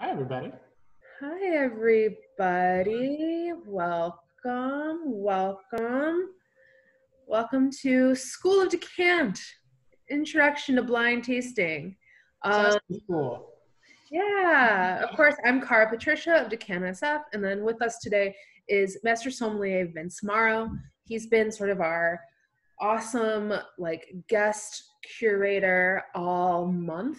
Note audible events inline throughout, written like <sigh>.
Hi, everybody. Hi, everybody. Welcome, welcome. Welcome to School of Decant, Introduction to Blind Tasting. Um, cool. yeah, of course, I'm Cara Patricia of Decant SF, and then with us today is Master Sommelier Vince Morrow. He's been sort of our awesome, like, guest curator all month.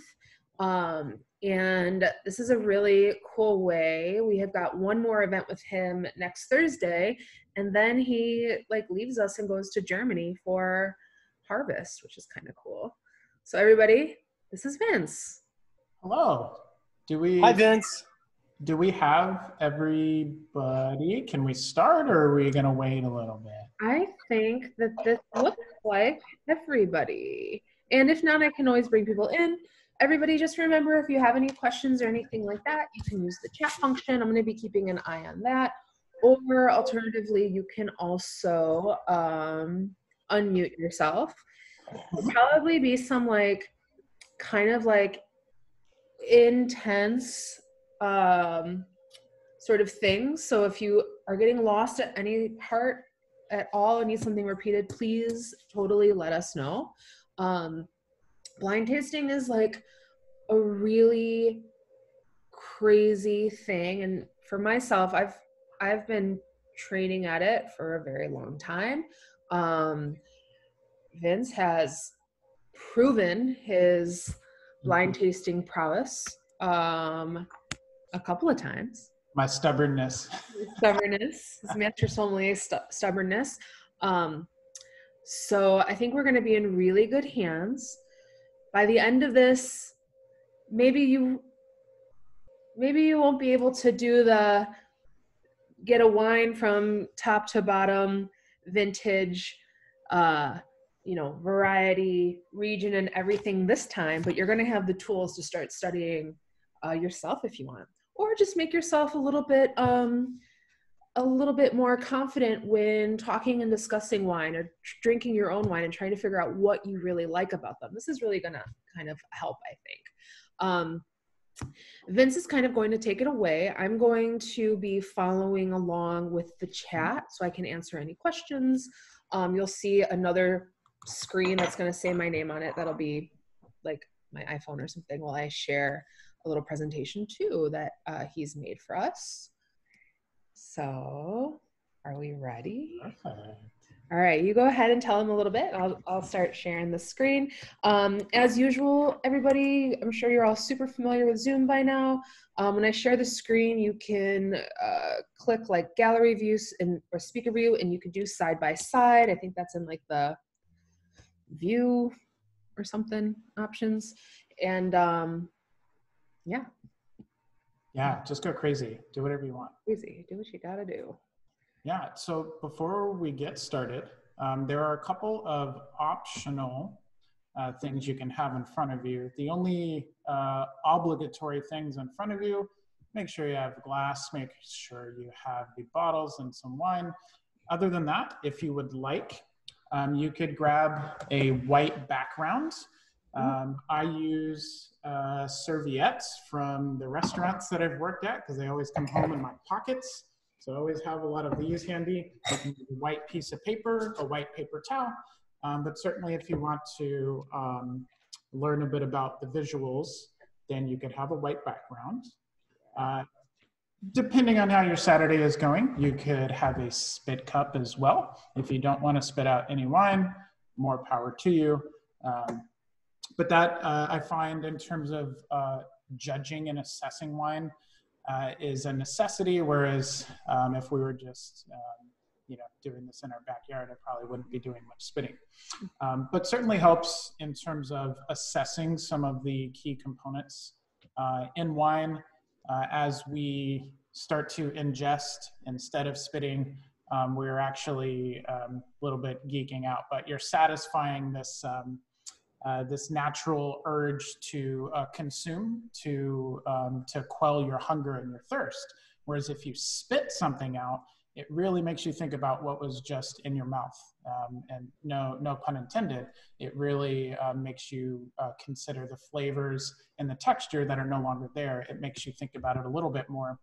Um, and this is a really cool way. We have got one more event with him next Thursday, and then he like leaves us and goes to Germany for harvest, which is kind of cool. So everybody, this is Vince. Hello. Do we Hi, Vince. do we have everybody? Can we start or are we gonna wait a little bit? I think that this looks like everybody. And if not, I can always bring people in. Everybody, just remember if you have any questions or anything like that, you can use the chat function. I'm going to be keeping an eye on that. Or alternatively, you can also um, unmute yourself. There'll probably be some like kind of like intense um, sort of things. So if you are getting lost at any part at all and need something repeated, please totally let us know. Um, blind tasting is like a really crazy thing and for myself i've i've been training at it for a very long time um vince has proven his blind tasting prowess um a couple of times My stubbornness. stubbornness, his master sommelier stu- stubbornness. Um, so I think we're going to be in really good hands. By the end of this, maybe you, maybe you won't be able to do the get a wine from top to bottom, vintage, uh, you know, variety, region, and everything this time. But you're going to have the tools to start studying uh, yourself if you want or just make yourself a little bit um a little bit more confident when talking and discussing wine or drinking your own wine and trying to figure out what you really like about them this is really going to kind of help i think um Vince is kind of going to take it away. I'm going to be following along with the chat so I can answer any questions. Um, you'll see another screen that's going to say my name on it. That'll be like my iPhone or something while I share a little presentation too that uh, he's made for us. So, are we ready? Perfect. All right, you go ahead and tell them a little bit. I'll, I'll start sharing the screen. Um, as usual, everybody, I'm sure you're all super familiar with Zoom by now. Um, when I share the screen, you can uh, click like gallery views and or speaker view, and you can do side by side. I think that's in like the view or something options. And um, yeah, Yeah, just go crazy. Do whatever you want. Crazy. Do what you gotta do. Yeah, so before we get started, um, there are a couple of optional uh, things you can have in front of you. The only uh, obligatory things in front of you, make sure you have glass, make sure you have the bottles and some wine. Other than that, if you would like, um, you could grab a white background. Um, I use uh, serviettes from the restaurants that I've worked at because they always come home in my pockets. So I always have a lot of these handy. You can use a white piece of paper, a white paper towel. Um, but certainly if you want to um, learn a bit about the visuals, then you could have a white background. Uh, depending on how your Saturday is going, you could have a spit cup as well. If you don't want to spit out any wine, more power to you. Um, but that uh, I find in terms of uh, judging and assessing wine uh, is a necessity. Whereas um, if we were just um, you know doing this in our backyard, I probably wouldn't be doing much spitting. Um, but certainly helps in terms of assessing some of the key components uh, in wine uh, as we start to ingest instead of spitting. Um, we're actually um, a little bit geeking out, but you're satisfying this um, uh, this natural urge to uh, consume to um, to quell your hunger and your thirst. Whereas if you spit something out, it really makes you think about what was just in your mouth. Um, and no, no pun intended, it really uh, makes you uh, consider the flavors and the texture that are no longer there. It makes you think about it a little bit more.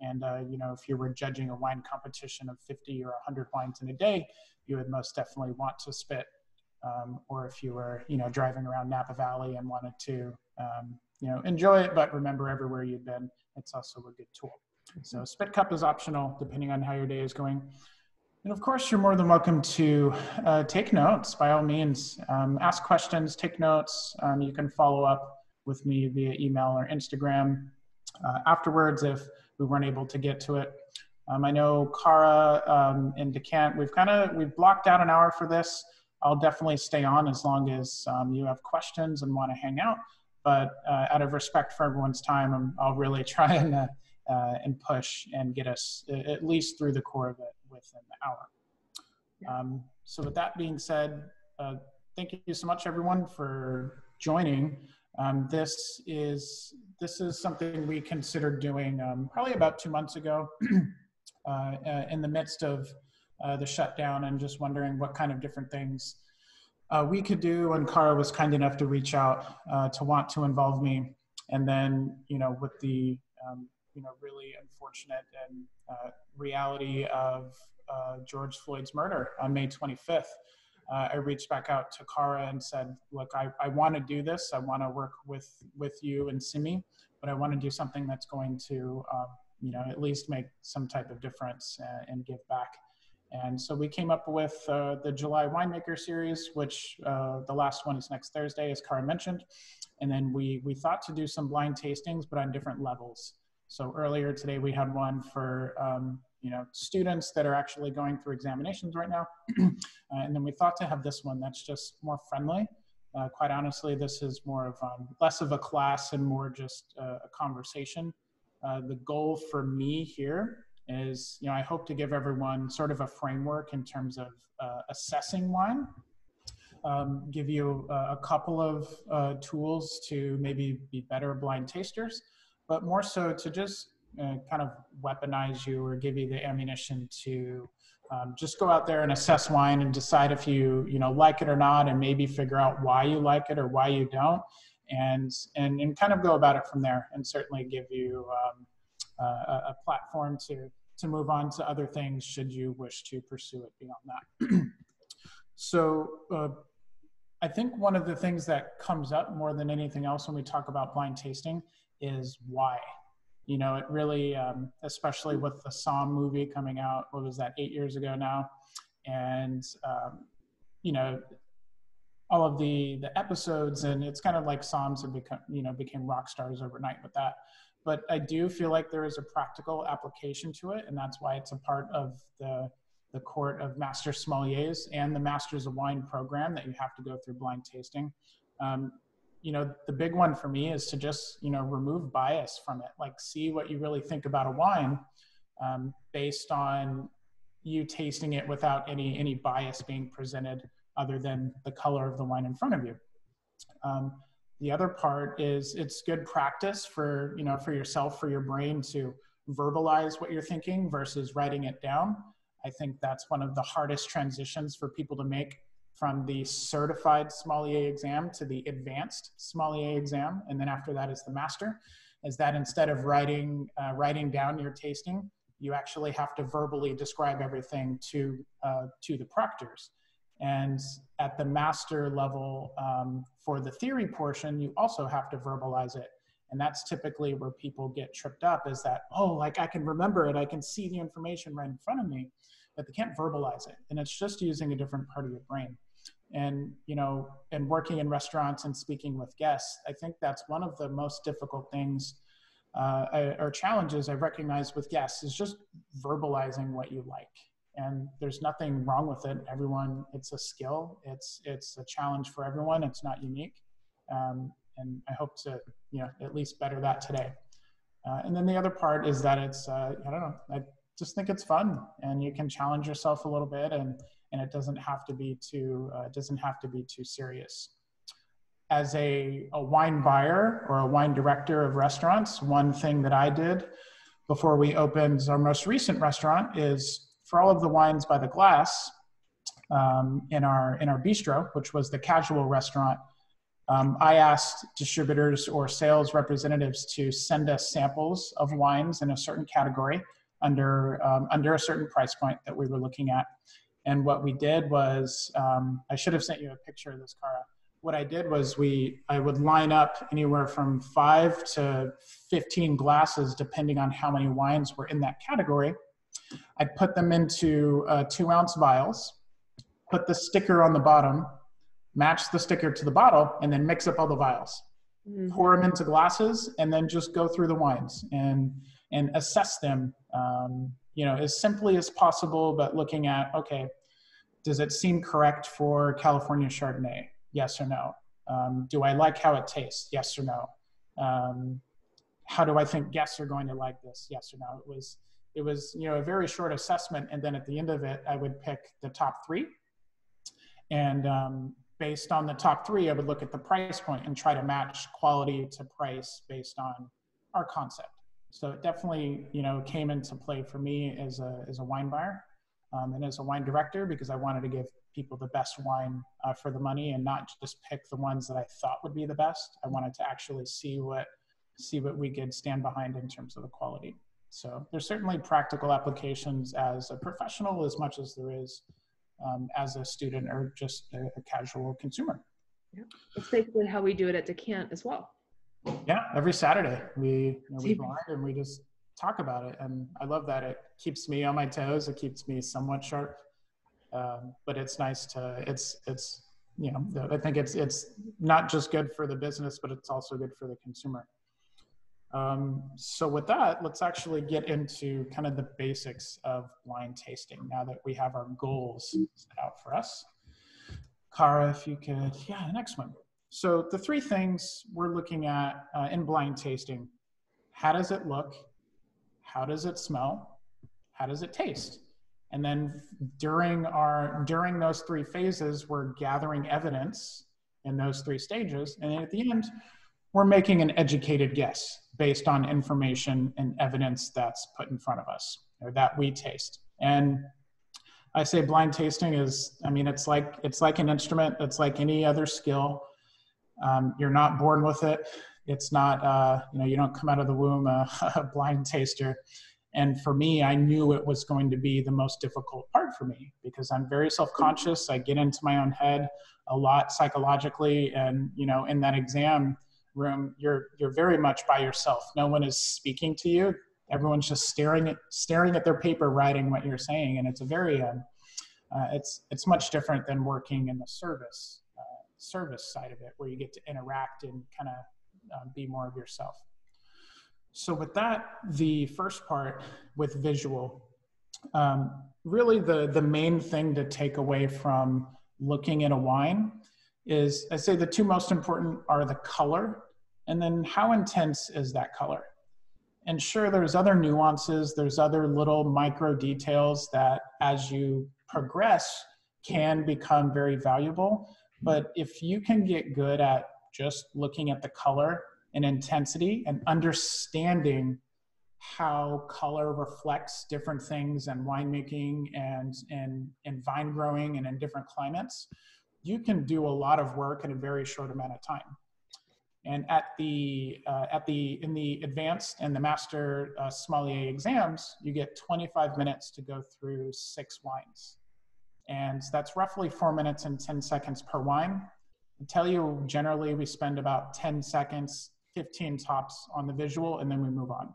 And, uh, you know, if you were judging a wine competition of 50 or 100 wines in a day, you would most definitely want to spit. Um, or if you were, you know, driving around Napa Valley and wanted to, um, you know, enjoy it, but remember everywhere you've been, it's also a good tool. So spit cup is optional depending on how your day is going. And of course, you're more than welcome to uh, take notes by all means. Um, ask questions, take notes. Um, you can follow up with me via email or Instagram uh, afterwards if we weren't able to get to it. Um, I know Cara um, and Decant, we've kind of, we've blocked out an hour for this. I'll definitely stay on as long as um, you have questions and want to hang out. But uh, out of respect for everyone's time, i will really <laughs> try and uh, uh, and push and get us at least through the core of it within the hour. Um, so with that being said, uh, thank you so much everyone for joining. Um, this is this is something we considered doing um, probably about two months ago <clears throat> uh, uh, in the midst of uh, the shutdown and just wondering what kind of different things uh, we could do. And Cara was kind enough to reach out uh, to want to involve me. And then, you know, with the um, you know really unfortunate and uh, reality of uh, George Floyd's murder on May 25th. Uh, I reached back out to Cara and said, "Look, I, I want to do this. I want to work with with you and Simi, but I want to do something that's going to, um, you know, at least make some type of difference uh, and give back." And so we came up with uh, the July Winemaker Series, which uh, the last one is next Thursday, as Cara mentioned. And then we we thought to do some blind tastings, but on different levels. So earlier today we had one for um, you know students that are actually going through examinations right now, <clears throat> uh, and then we thought to have this one that's just more friendly. Uh, quite honestly, this is more of um, less of a class and more just uh, a conversation. Uh, the goal for me here is, you know, I hope to give everyone sort of a framework in terms of uh, assessing wine. Um, give you a, a couple of uh, tools to maybe be better blind tasters, but more so to just uh, kind of weaponize you or give you the ammunition to um, just go out there and assess wine and decide if you you know like it or not and maybe figure out why you like it or why you don't and and, and kind of go about it from there and certainly give you um, uh, a platform to to move on to other things should you wish to pursue it beyond that <clears throat> so uh, I think one of the things that comes up more than anything else when we talk about blind tasting is why. You know, it really, um, especially with the Somm movie coming out, what was that, eight years ago now? And, um, you know, all of the the episodes and it's kind of like Somms have become you know became rock stars overnight with that but i do feel like there is a practical application to it and that's why it's a part of the the court of master sommeliers and the masters of wine program that you have to go through blind tasting. Um, you know the big one for me is to just you know remove bias from it like see what you really think about a wine um, based on you tasting it without any any bias being presented other than the color of the wine in front of you. Um, the other part is it's good practice for you know for yourself for your brain to verbalize what you're thinking versus writing it down i think that's one of the hardest transitions for people to make from the certified sommelier exam to the advanced sommelier exam, and then after that is the master, is that instead of writing, uh, writing down your tasting, you actually have to verbally describe everything to, uh, to the proctors. And at the master level, um, for the theory portion, you also have to verbalize it. And that's typically where people get tripped up is that, oh, like I can remember it, I can see the information right in front of me, but they can't verbalize it. And it's just using a different part of your brain and you know and working in restaurants and speaking with guests i think that's one of the most difficult things uh, or challenges i recognize with guests is just verbalizing what you like and there's nothing wrong with it. Everyone it's a skill. It's it's a challenge for everyone. It's not unique. Um, and i hope to you know at least better that today. Uh, and then the other part is that it's uh, i don't know i just think it's fun and you can challenge yourself a little bit and and it doesn't have to be too uh, doesn't have to be too serious. As a, a wine buyer or a wine director of restaurants, one thing that I did before we opened our most recent restaurant is for all of the wines by the glass um, in our in our bistro, which was the casual restaurant, um, I asked distributors or sales representatives to send us samples of wines in a certain category under um, under a certain price point that we were looking at. And what we did was, um, I should have sent you a picture of this, Cara. What I did was we, I would line up anywhere from five to 15 glasses, depending on how many wines were in that category. I'd put them into uh, two ounce vials, put the sticker on the bottom, match the sticker to the bottle, and then mix up all the vials. Mm-hmm. Pour them into glasses, and then just go through the wines and and assess them. Um, you know, as simply as possible, but looking at okay, does it seem correct for California Chardonnay? Yes or no. Um, do I like how it tastes? Yes or no. Um, how do I think guests are going to like this? Yes or no. It was it was you know a very short assessment, and then at the end of it, I would pick the top three, and um, based on the top three, I would look at the price point and try to match quality to price based on our concept. So it definitely, you know, came into play for me as a, as a wine buyer um, and as a wine director because I wanted to give people the best wine uh, for the money and not just pick the ones that I thought would be the best. I wanted to actually see what see what we could stand behind in terms of the quality. So there's certainly practical applications as a professional as much as there is um, as a student or just a, a casual consumer. Yeah. It's basically how we do it at Decant as well. Yeah, every Saturday we you know, we blind and we just talk about it, and I love that. It keeps me on my toes. It keeps me somewhat sharp, um, but it's nice to it's it's you know I think it's it's not just good for the business, but it's also good for the consumer. Um, so with that, let's actually get into kind of the basics of wine tasting now that we have our goals set out for us. Cara, if you could, yeah, the next one. So the three things we're looking at uh, in blind tasting, how does it look? How does it smell? How does it taste? And then during our during those three phases, we're gathering evidence in those three stages. And then at the end, we're making an educated guess based on information and evidence that's put in front of us or that we taste. And I say blind tasting is, I mean, it's like it's like an instrument. It's like any other skill. Um, you're not born with it. It's not, uh, you know, you don't come out of the womb a, <laughs> a blind taster. And for me, I knew it was going to be the most difficult part for me because I'm very self-conscious. I get into my own head a lot psychologically, and you know, in that exam, room, you're you're very much by yourself. No one is speaking to you. Everyone's just staring at staring at their paper, writing what you're saying, and it's a very um, uh, it's it's much different than working in the service uh, service side of it, where you get to interact and kind of um, be more of yourself. So with that, the first part with visual, um, really the the main thing to take away from looking at a wine is I say the two most important are the color and then how intense is that color. And sure, there's other nuances, there's other little micro details that as you progress can become very valuable. But if you can get good at just looking at the color and intensity and understanding how color reflects different things in winemaking and in, in vine growing and in different climates, you can do a lot of work in a very short amount of time. And at the uh, at the in the advanced and the master uh, sommelier exams, you get 25 minutes to go through six wines, and that's roughly four minutes and 10 seconds per wine. I tell you, generally we spend about 10 seconds, 15 tops on the visual, and then we move on.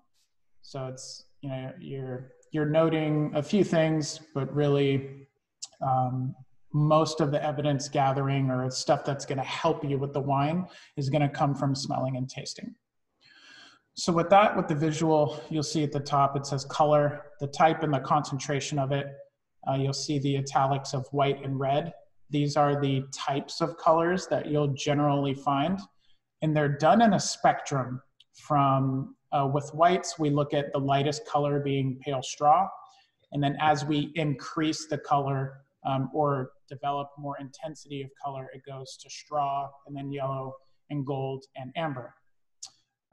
So it's you know you're you're noting a few things, but really um, most of the evidence gathering or stuff that's going to help you with the wine is going to come from smelling and tasting. So with that, with the visual, you'll see at the top, it says color, the type and the concentration of it. Uh, you'll see the italics of white and red. These are the types of colors that you'll generally find. And they're done in a spectrum from, uh, with whites, we look at the lightest color being pale straw. And then as we increase the color, um, or develop more intensity of color, it goes to straw and then yellow and gold and amber.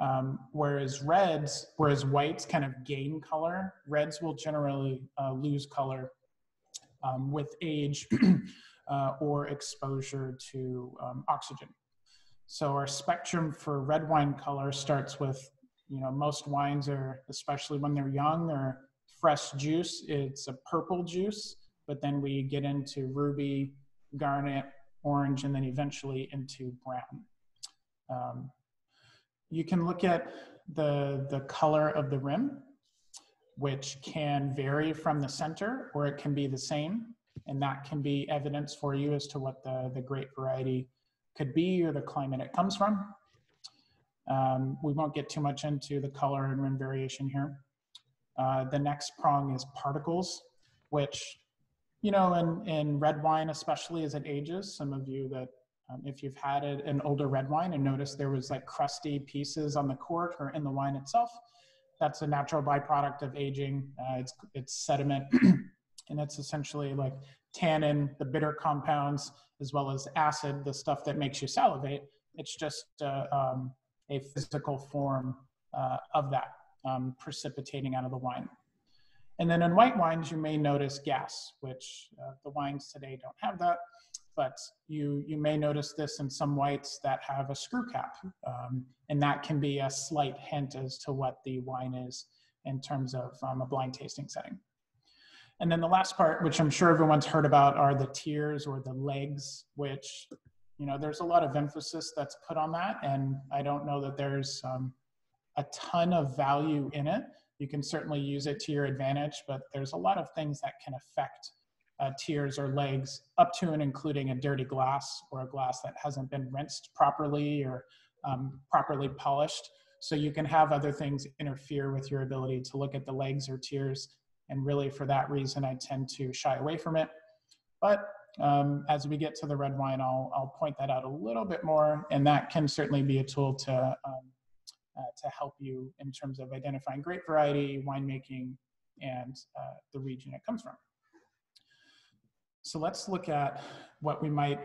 Um, whereas reds, whereas whites kind of gain color, reds will generally uh, lose color um, with age <clears throat> uh, or exposure to um, oxygen. So our spectrum for red wine color starts with, you know, most wines are, especially when they're young, they're fresh juice. It's a purple juice, but then we get into ruby, garnet, orange, and then eventually into brown. Um, you can look at the, the color of the rim, which can vary from the center or it can be the same. And that can be evidence for you as to what the, the grape variety could be or the climate it comes from. Um, we won't get too much into the color and rim variation here. Uh, the next prong is particles, which, you know, in, in red wine, especially as it ages, some of you that um, if you've had an older red wine and noticed there was like crusty pieces on the cork or in the wine itself, that's a natural byproduct of aging. Uh, it's, it's sediment <clears throat> and it's essentially like tannin, the bitter compounds, as well as acid, the stuff that makes you salivate. It's just uh, um, a physical form uh, of that um, precipitating out of the wine. And then in white wines, you may notice gas, which uh, the wines today don't have that but you, you may notice this in some whites that have a screw cap. Um, and that can be a slight hint as to what the wine is in terms of um, a blind tasting setting. And then the last part, which I'm sure everyone's heard about, are the tears or the legs, which, you know, there's a lot of emphasis that's put on that. And I don't know that there's um, a ton of value in it. You can certainly use it to your advantage, but there's a lot of things that can affect uh, tears or legs up to and including a dirty glass or a glass that hasn't been rinsed properly or um, properly polished. So you can have other things interfere with your ability to look at the legs or tears. And really, for that reason, I tend to shy away from it. But um, as we get to the red wine, I'll, I'll point that out a little bit more. And that can certainly be a tool to, um, to help you in terms of identifying grape variety, winemaking, and uh, the region it comes from. So let's look at what we might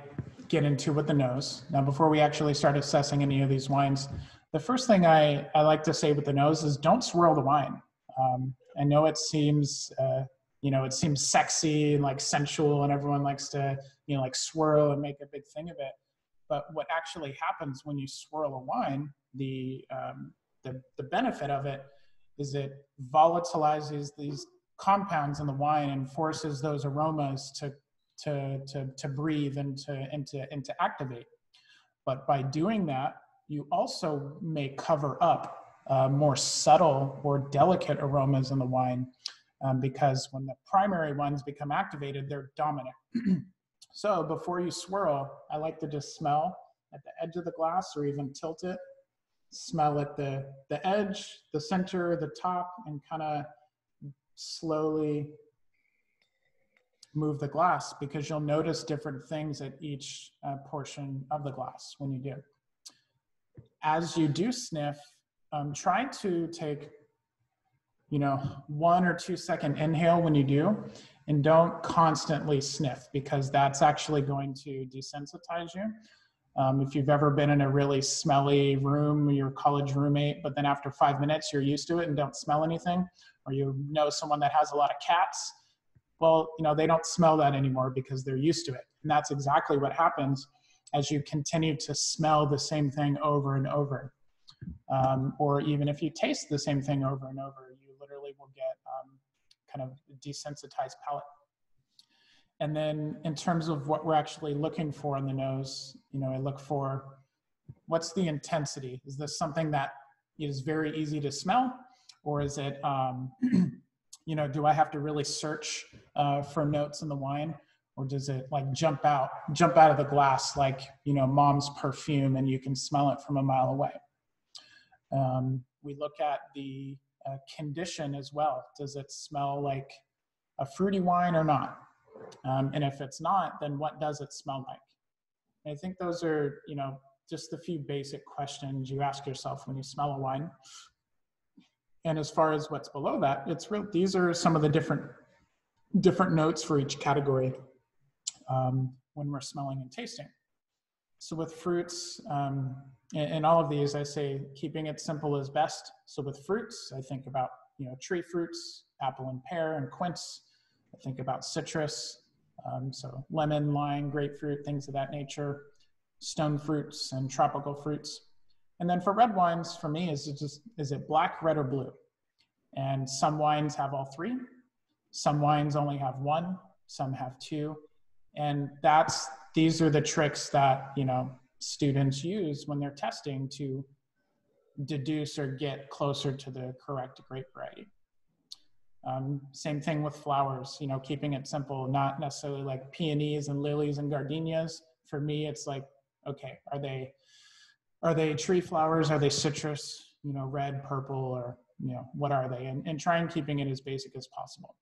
get into with the nose. Now, before we actually start assessing any of these wines, the first thing I, I like to say with the nose is don't swirl the wine. Um, I know it seems, uh, you know, it seems sexy and like sensual and everyone likes to, you know, like swirl and make a big thing of it. But what actually happens when you swirl a wine, the, um, the, the benefit of it is it volatilizes these compounds in the wine and forces those aromas to to, to, to breathe and to, and, to, and to activate. But by doing that, you also may cover up uh, more subtle or delicate aromas in the wine um, because when the primary ones become activated, they're dominant. <clears throat> so before you swirl, I like to just smell at the edge of the glass or even tilt it, smell at the, the edge, the center, the top, and kind of slowly move the glass because you'll notice different things at each uh, portion of the glass when you do. As you do sniff, um, try to take, you know, one or two second inhale when you do, and don't constantly sniff because that's actually going to desensitize you. Um, if you've ever been in a really smelly room, your college roommate, but then after five minutes you're used to it and don't smell anything, or you know someone that has a lot of cats, well, you know, they don't smell that anymore because they're used to it. And that's exactly what happens as you continue to smell the same thing over and over. Um, or even if you taste the same thing over and over, you literally will get um, kind of desensitized palate. And then in terms of what we're actually looking for in the nose, you know, I look for what's the intensity? Is this something that is very easy to smell? Or is it um, <clears throat> you know, do I have to really search uh, for notes in the wine? Or does it like jump out, jump out of the glass like, you know, mom's perfume and you can smell it from a mile away? Um, we look at the uh, condition as well. Does it smell like a fruity wine or not? Um, and if it's not, then what does it smell like? And I think those are, you know, just a few basic questions you ask yourself when you smell a wine. And as far as what's below that, it's real, these are some of the different, different notes for each category um, when we're smelling and tasting. So with fruits, um, in, in all of these, I say keeping it simple is best. So with fruits, I think about you know tree fruits, apple and pear and quince. I think about citrus, um, so lemon, lime, grapefruit, things of that nature, stone fruits and tropical fruits. And then for red wines, for me, is it just is it black, red, or blue? And some wines have all three. Some wines only have one. Some have two. And that's these are the tricks that you know students use when they're testing to deduce or get closer to the correct grape variety. Um, same thing with flowers, you know, keeping it simple, not necessarily like peonies and lilies and gardenias. For me, it's like, okay, are they are they tree flowers? Are they citrus? You know, red, purple, or you know, what are they? And, and try and keeping it as basic as possible.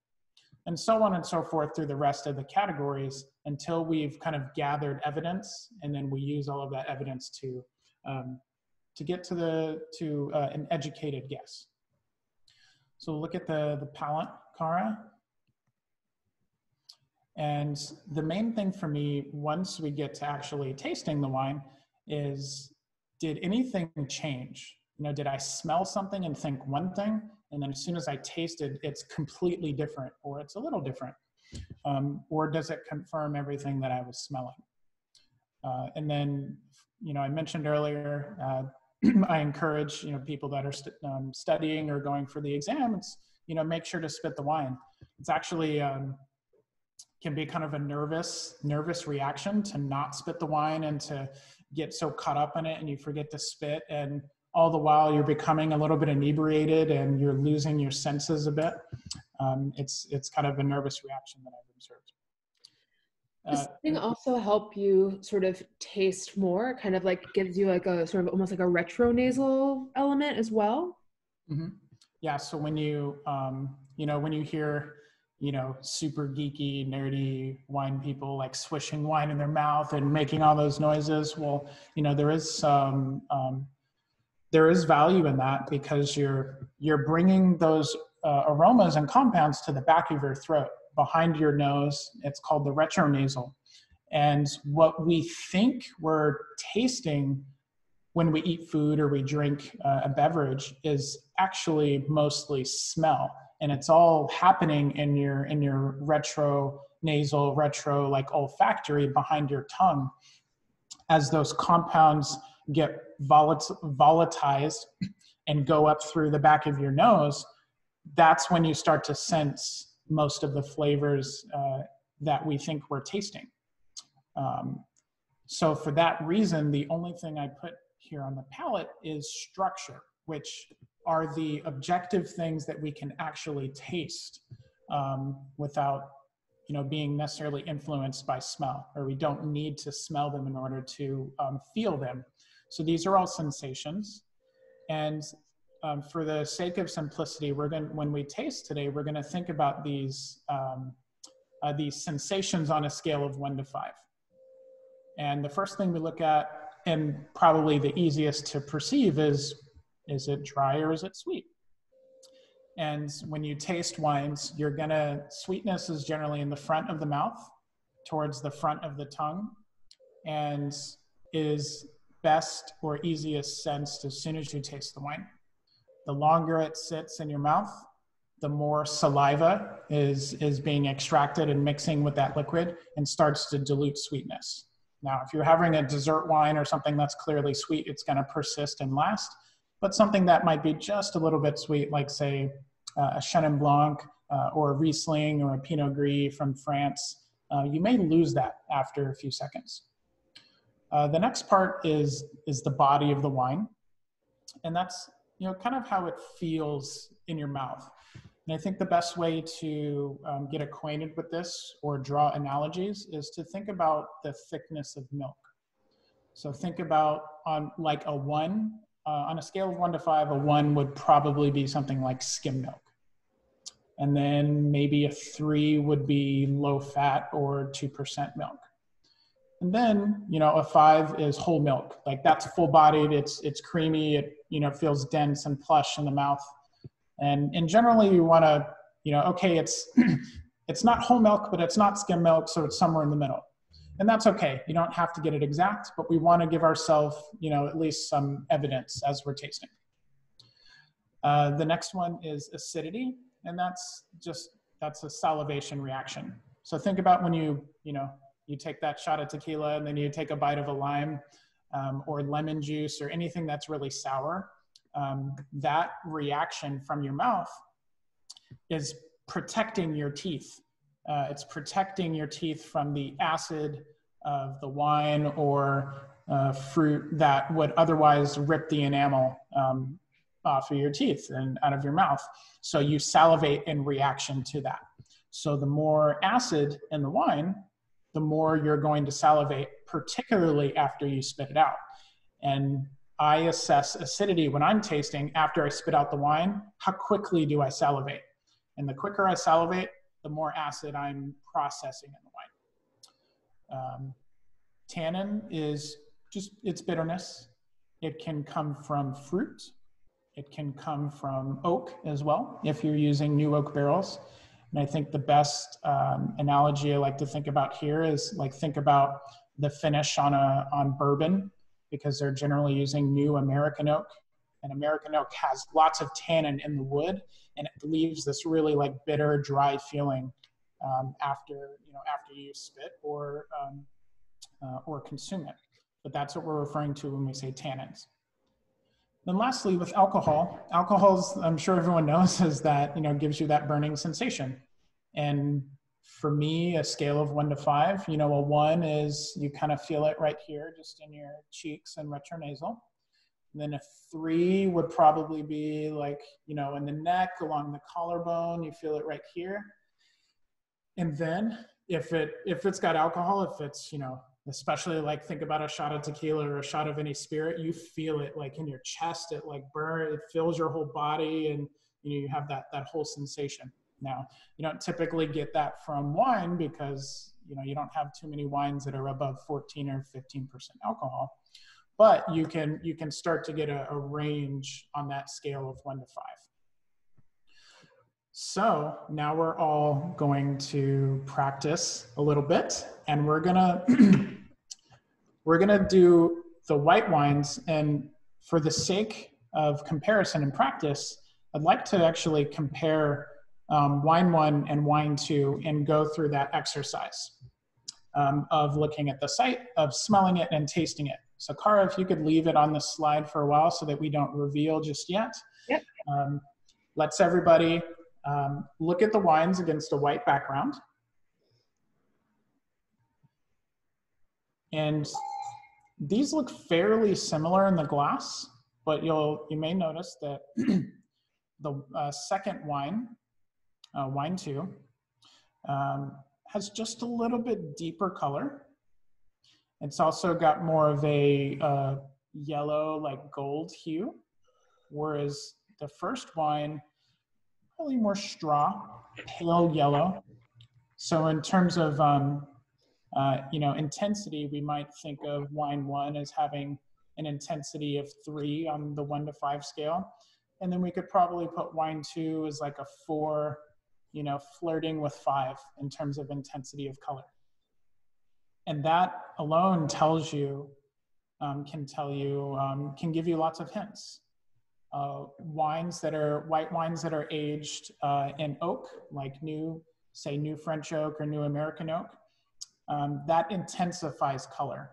And so on and so forth through the rest of the categories until we've kind of gathered evidence, and then we use all of that evidence to um, to get to the to uh, an educated guess. So look at the, the palate, Cara. And the main thing for me, once we get to actually tasting the wine, is did anything change? You know, did I smell something and think one thing, and then as soon as I tasted, it's completely different, or it's a little different, um, or does it confirm everything that I was smelling? Uh, and then, you know, I mentioned earlier, uh, <clears throat> I encourage you know people that are st- um, studying or going for the exams, you know, make sure to spit the wine. It's actually um, can be kind of a nervous nervous reaction to not spit the wine and to get so caught up in it and you forget to spit and all the while you're becoming a little bit inebriated and you're losing your senses a bit. Um, it's it's kind of a nervous reaction that observed. Does uh, thing also help you sort of taste more? Kind of like gives you like a sort of almost like a retro nasal element as well. Mm-hmm. Yeah. So when you um, you know when you hear you know super geeky nerdy wine people like swishing wine in their mouth and making all those noises, well, you know there is some um, there is value in that because you're you're bringing those uh, aromas and compounds to the back of your throat behind your nose. It's called the retronasal. And what we think we're tasting when we eat food or we drink uh, a beverage is actually mostly smell. And it's all happening in your in your retro nasal, retro like olfactory behind your tongue as those compounds get volat- volatilized and go up through the back of your nose. That's when you start to sense most of the flavors uh, that we think we're tasting. Um, so for that reason, the only thing I put here on the palate is structure, which are the objective things that we can actually taste um, without you know being necessarily influenced by smell or we don't need to smell them in order to um, feel them so these are all sensations and um, for the sake of simplicity, we're going when we taste today, we're going to think about these um, uh, these sensations on a scale of one to five. And the first thing we look at, and probably the easiest to perceive, is is it dry or is it sweet? And when you taste wines, you're gonna sweetness is generally in the front of the mouth, towards the front of the tongue, and is best or easiest sensed as soon as you taste the wine the longer it sits in your mouth, the more saliva is, is being extracted and mixing with that liquid and starts to dilute sweetness. Now, if you're having a dessert wine or something that's clearly sweet, it's going to persist and last. But something that might be just a little bit sweet, like, say, uh, a Chenin Blanc uh, or a Riesling or a Pinot Gris from France, uh, you may lose that after a few seconds. Uh, the next part is, is the body of the wine. And that's you know, kind of how it feels in your mouth. And I think the best way to um, get acquainted with this or draw analogies is to think about the thickness of milk. So think about on like a one, uh, on a scale of one to five, a one would probably be something like skim milk. And then maybe a three would be low fat or 2% milk. And then, you know, a five is whole milk. Like that's full bodied, it's it's creamy, it you know feels dense and plush in the mouth. And and generally you want to, you know, okay, it's <clears throat> it's not whole milk, but it's not skim milk, so it's somewhere in the middle. and that's okay. You don't have to get it exact, but we want to give ourselves, you know, at least some evidence as we're tasting. Uh, the next one is acidity, and that's just that's a salivation reaction. So think about when you, you know, you take that shot of tequila and then you take a bite of a lime um, or lemon juice or anything that's really sour. Um, that reaction from your mouth is protecting your teeth. Uh, it's protecting your teeth from the acid of the wine or uh, fruit that would otherwise rip the enamel um, off of your teeth and out of your mouth. So you salivate in reaction to that. So the more acid in the wine, the more you're going to salivate, particularly after you spit it out. And I assess acidity when I'm tasting after I spit out the wine. How quickly do I salivate? And the quicker I salivate, the more acid I'm processing in the wine. Um, tannin is just its bitterness. It can come from fruit. It can come from oak as well, if you're using new oak barrels. And I think the best um, analogy I like to think about here is like think about the finish on a on bourbon because they're generally using new American oak. And American oak has lots of tannin in the wood, and it leaves this really like bitter, dry feeling um, after you know after you spit or um, uh, or consume it. But that's what we're referring to when we say tannins. Then lastly, with alcohol, alcohols, I'm sure everyone <laughs> knows, is that, you know, gives you that burning sensation. And for me, a scale of one to five, you know, a one is you kind of feel it right here, just in your cheeks and retronasal. And then a three would probably be like, you know, in the neck, along the collarbone, you feel it right here. And then if it if it's got alcohol, if it's, you know, especially like think about a shot of tequila or a shot of any spirit you feel it like in your chest it like burn it fills your whole body and you know you have that that whole sensation. Now you don't typically get that from wine because you know you don't have too many wines that are above 14 or 15 percent alcohol but you can you can start to get a, a range on that scale of one to five. So now we're all going to practice a little bit and we're gonna <clears throat> we're gonna do the white wines and for the sake of comparison and practice, I'd like to actually compare um, wine one and wine two and go through that exercise um, of looking at the sight, of smelling it and tasting it. So Cara, if you could leave it on the slide for a while so that we don't reveal just yet. Yep. Um, let's everybody um, look at the wines against a white background. And these look fairly similar in the glass, but you'll you may notice that <clears throat> the uh, second wine, uh, wine two, um, has just a little bit deeper color. It's also got more of a uh, yellow, like gold hue, whereas the first wine probably more straw, pale yellow. So in terms of um, uh, you know intensity, we might think of wine one as having an intensity of three on the one to five scale, and then we could probably put wine two as like a four, you know, flirting with five in terms of intensity of color. And that alone tells you, um, can tell you, um, can give you lots of hints uh, wines that are white wines that are aged uh, in oak, like new, say, new French oak or new American oak, um, that intensifies color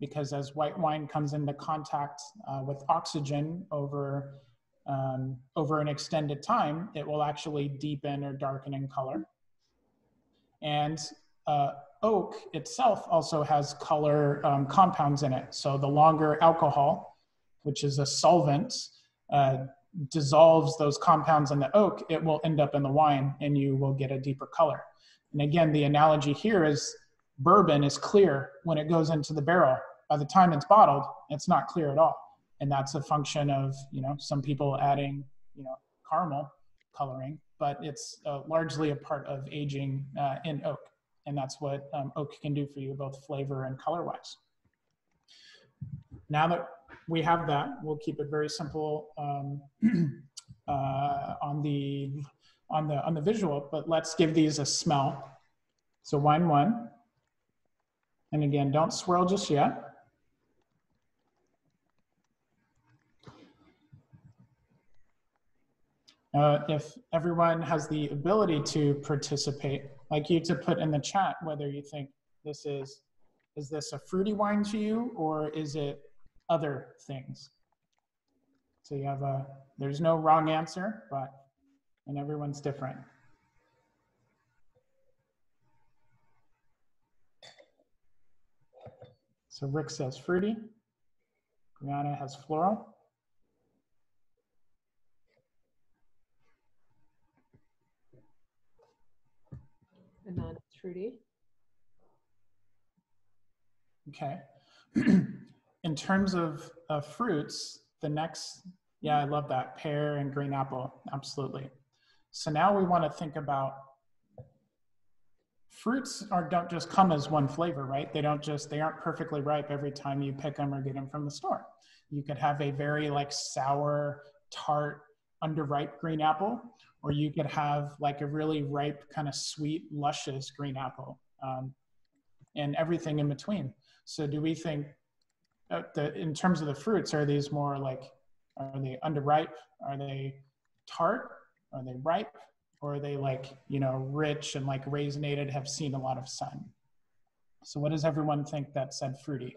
because as white wine comes into contact uh, with oxygen over um, over an extended time, it will actually deepen or darken in color. And uh, oak itself also has color um, compounds in it. So the longer alcohol, which is a solvent, uh, dissolves those compounds in the oak, it will end up in the wine and you will get a deeper color. And again, the analogy here is bourbon is clear when it goes into the barrel. By the time it's bottled, it's not clear at all. And that's a function of, you know, some people adding, you know, caramel coloring, but it's uh, largely a part of aging uh, in oak. And that's what um, oak can do for you, both flavor and color wise. Now that we have that. We'll keep it very simple um, <clears throat> uh, on the on the on the visual, but let's give these a smell. So wine one. And again, don't swirl just yet. Uh, if everyone has the ability to participate, like you to put in the chat whether you think this is, is this a fruity wine to you or is it other things? So you have a, there's no wrong answer, but, and everyone's different. So Rick says fruity. Brianna has floral. And non fruity. Okay. <clears throat> In terms of uh, fruits, the next, yeah, I love that pear and green apple. Absolutely. So now we want to think about fruits are don't just come as one flavor, right? They don't just they aren't perfectly ripe every time you pick them or get them from the store. You could have a very like sour, tart, underripe green apple, or you could have like a really ripe, kind of sweet, luscious green apple, um, and everything in between. So, do we think uh, that in terms of the fruits, are these more like are they underripe? Are they tart? Are they ripe? or are they like you know rich and like raisinated have seen a lot of sun? So what does everyone think that said fruity?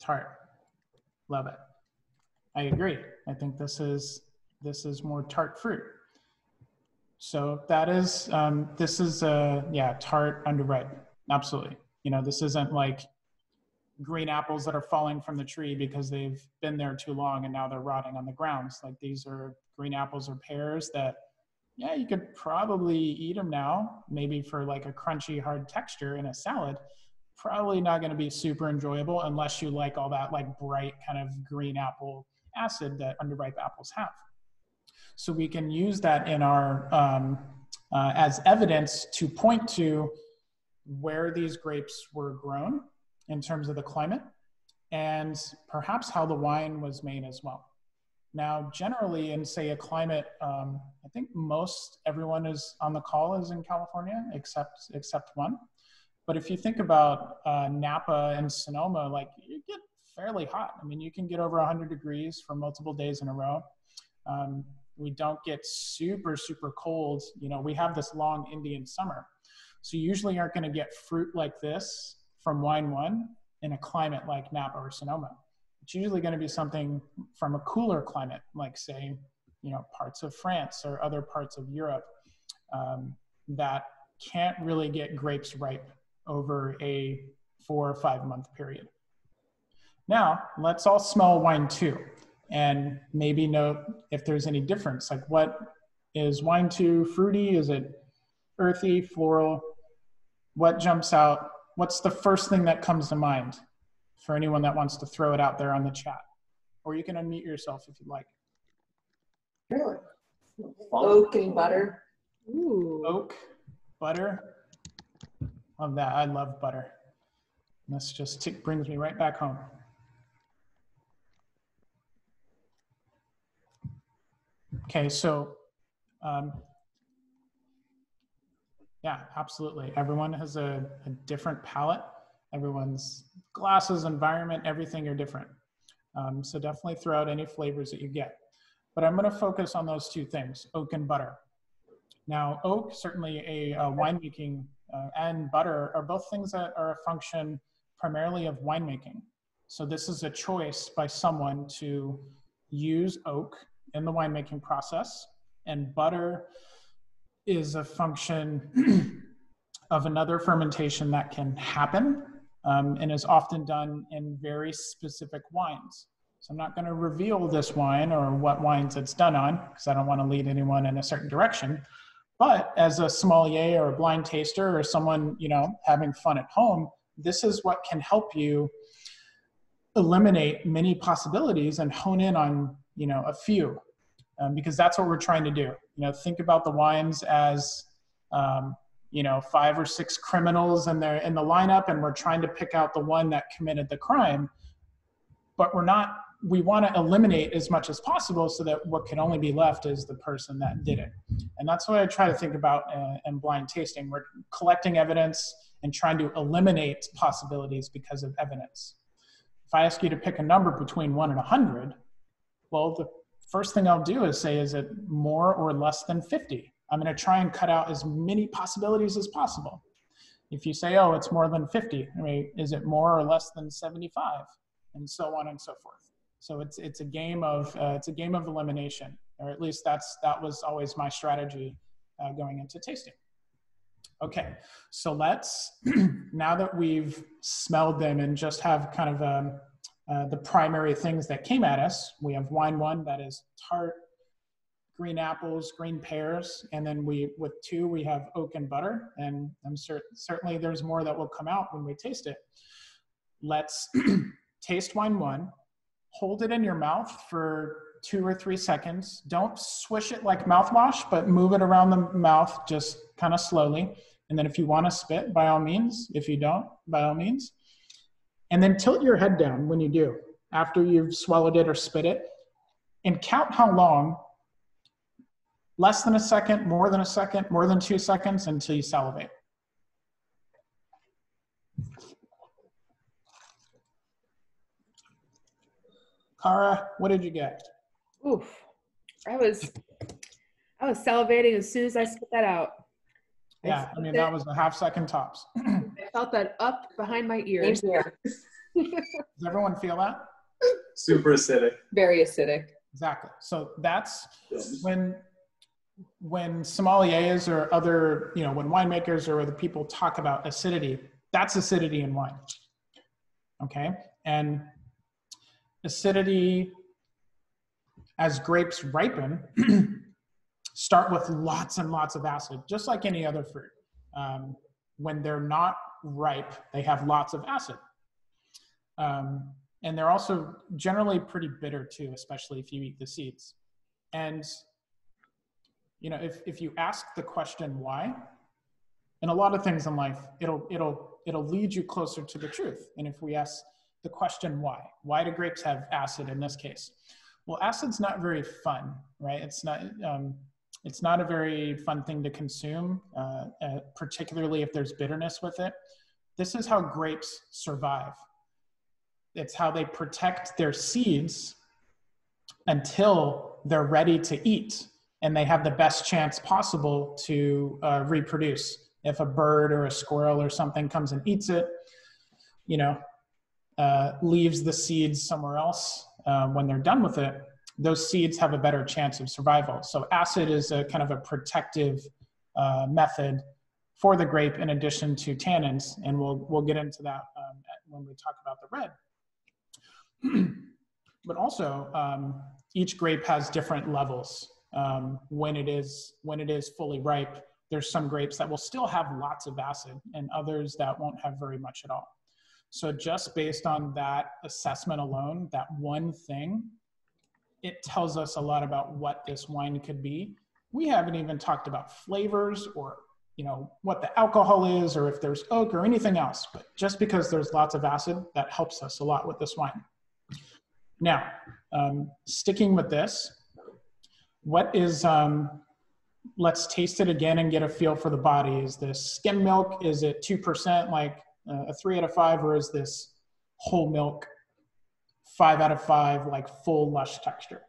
Tart love it. I agree. I think this is this is more tart fruit so that is, um, this is, uh, yeah, tart underripe. Absolutely. You know, this isn't like green apples that are falling from the tree because they've been there too long and now they're rotting on the grounds. Like these are green apples or pears that, yeah, you could probably eat them now, maybe for like a crunchy, hard texture in a salad. Probably not going to be super enjoyable unless you like all that like bright kind of green apple acid that underripe apples have. So we can use that in our um, uh, as evidence to point to where these grapes were grown in terms of the climate and perhaps how the wine was made as well. Now, generally, in say a climate, um, I think most everyone is on the call is in California, except except one. But if you think about uh, Napa and Sonoma, like you get fairly hot. I mean, you can get over 100 degrees for multiple days in a row. Um, we don't get super super cold you know we have this long indian summer. So you usually aren't going to get fruit like this from wine one in a climate like napa or sonoma. It's usually going to be something from a cooler climate like say you know parts of france or other parts of europe um, that can't really get grapes ripe over a four or five month period. Now let's all smell wine too and maybe note if there's any difference. Like, what is wine two fruity? Is it earthy, floral? What jumps out? What's the first thing that comes to mind for anyone that wants to throw it out there on the chat? Or you can unmute yourself if you'd like. Really? Oak and butter. Ooh. Oak, butter. Love that. I love butter. this just t- brings me right back home. Okay, so um, yeah, absolutely. Everyone has a, a, different palate. Everyone's glasses, environment, everything are different. Um, so definitely throw out any flavors that you get. But I'm going to focus on those two things, oak and butter. Now, oak, certainly a, a winemaking, uh, and butter are both things that are a function primarily of winemaking. So this is a choice by someone to use oak in the winemaking process. And butter is a function <clears throat> of another fermentation that can happen um, and is often done in very specific wines. So I'm not going to reveal this wine or what wines it's done on because I don't want to lead anyone in a certain direction. But as a sommelier or a blind taster or someone, you know, having fun at home, this is what can help you eliminate many possibilities and hone in on you know a few um, because that's what we're trying to do. You know think about the wines as um, you know five or six criminals and they're in the lineup and we're trying to pick out the one that committed the crime. But we're not we want to eliminate as much as possible so that what can only be left is the person that did it. And that's what i try to think about uh, in blind tasting. We're collecting evidence and trying to eliminate possibilities because of evidence. If i ask you to pick a number between 1 and 100 well the first thing i'll do is say is it more or less than 50 i'm going to try and cut out as many possibilities as possible. If you say oh it's more than 50 i mean is it more or less than 75 and so on and so forth. So it's it's a game of uh, it's a game of elimination, or at least that's that was always my strategy uh, going into tasting. Okay, so let's <clears throat> now that we've smelled them and just have kind of um, uh, the primary things that came at us. We have wine one that is tart, green apples, green pears, and then we with two we have oak and butter, and I'm cer- certainly there's more that will come out when we taste it. Let's <clears throat> taste wine one hold it in your mouth for two or three seconds. Don't swish it like mouthwash, but move it around the mouth just kind of slowly. And then if you want to spit, by all means. If you don't, by all means. And then tilt your head down when you do, after you've swallowed it or spit it, and count how long less than a second, more than a second, more than two seconds until you salivate. Cara, what did you get? Oof. I was I was salivating as soon as I spit that out. Yeah, I, I mean, that was a half second tops. <clears throat> I felt that up behind my ears. <laughs> Does everyone feel that? Super acidic. Very acidic. Exactly. So that's when when sommeliers or other, you know, when winemakers or other people talk about acidity, that's acidity in wine. Okay. And acidity as grapes ripen <clears throat> start with lots and lots of acid, just like any other fruit. Um, when they're not ripe, they have lots of acid. Um, and they're also generally pretty bitter too, especially if you eat the seeds. And you know, if, if you ask the question why, and a lot of things in life, it'll it'll it'll lead you closer to the truth. And if we ask the question why. Why do grapes have acid in this case? Well, acid's not very fun, right? It's not. Um, it's not a very fun thing to consume, uh, uh, particularly if there's bitterness with it. This is how grapes survive. It's how they protect their seeds until they're ready to eat and they have the best chance possible to uh, reproduce. If a bird or a squirrel or something comes and eats it, you know, uh, leaves the seeds somewhere else uh, when they're done with it, those seeds have a better chance of survival. So acid is a kind of a protective uh, method for the grape in addition to tannins, and we'll we'll get into that um, when we talk about the red. <clears throat> but also, um, each grape has different levels um, when it is when it is fully ripe. There's some grapes that will still have lots of acid, and others that won't have very much at all. So just based on that assessment alone, that one thing, it tells us a lot about what this wine could be. We haven't even talked about flavors or you know what the alcohol is or if there's oak or anything else but just because there's lots of acid that helps us a lot with this wine. Now um, sticking with this what is um, let's taste it again and get a feel for the body. Is this skim milk? Is it 2% like uh, a three out of five, or is this whole milk five out of five, like full lush texture?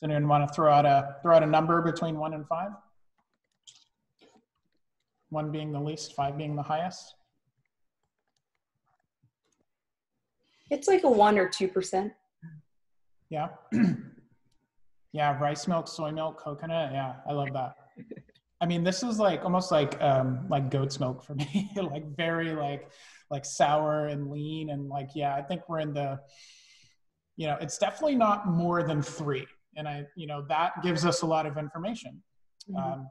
Does anyone want to throw out a throw out a number between one and five? One being the least, five being the highest. It's like a one or two percent. Yeah. <clears throat> yeah, rice milk, soy milk, coconut. Yeah, I love that. I mean, this is like almost like um like goat's milk for <laughs> me. like very like like sour and lean and like yeah, I think we're in the you know, it's definitely not more than 3. And I, you know, that gives us a lot of information. Mm-hmm. Um,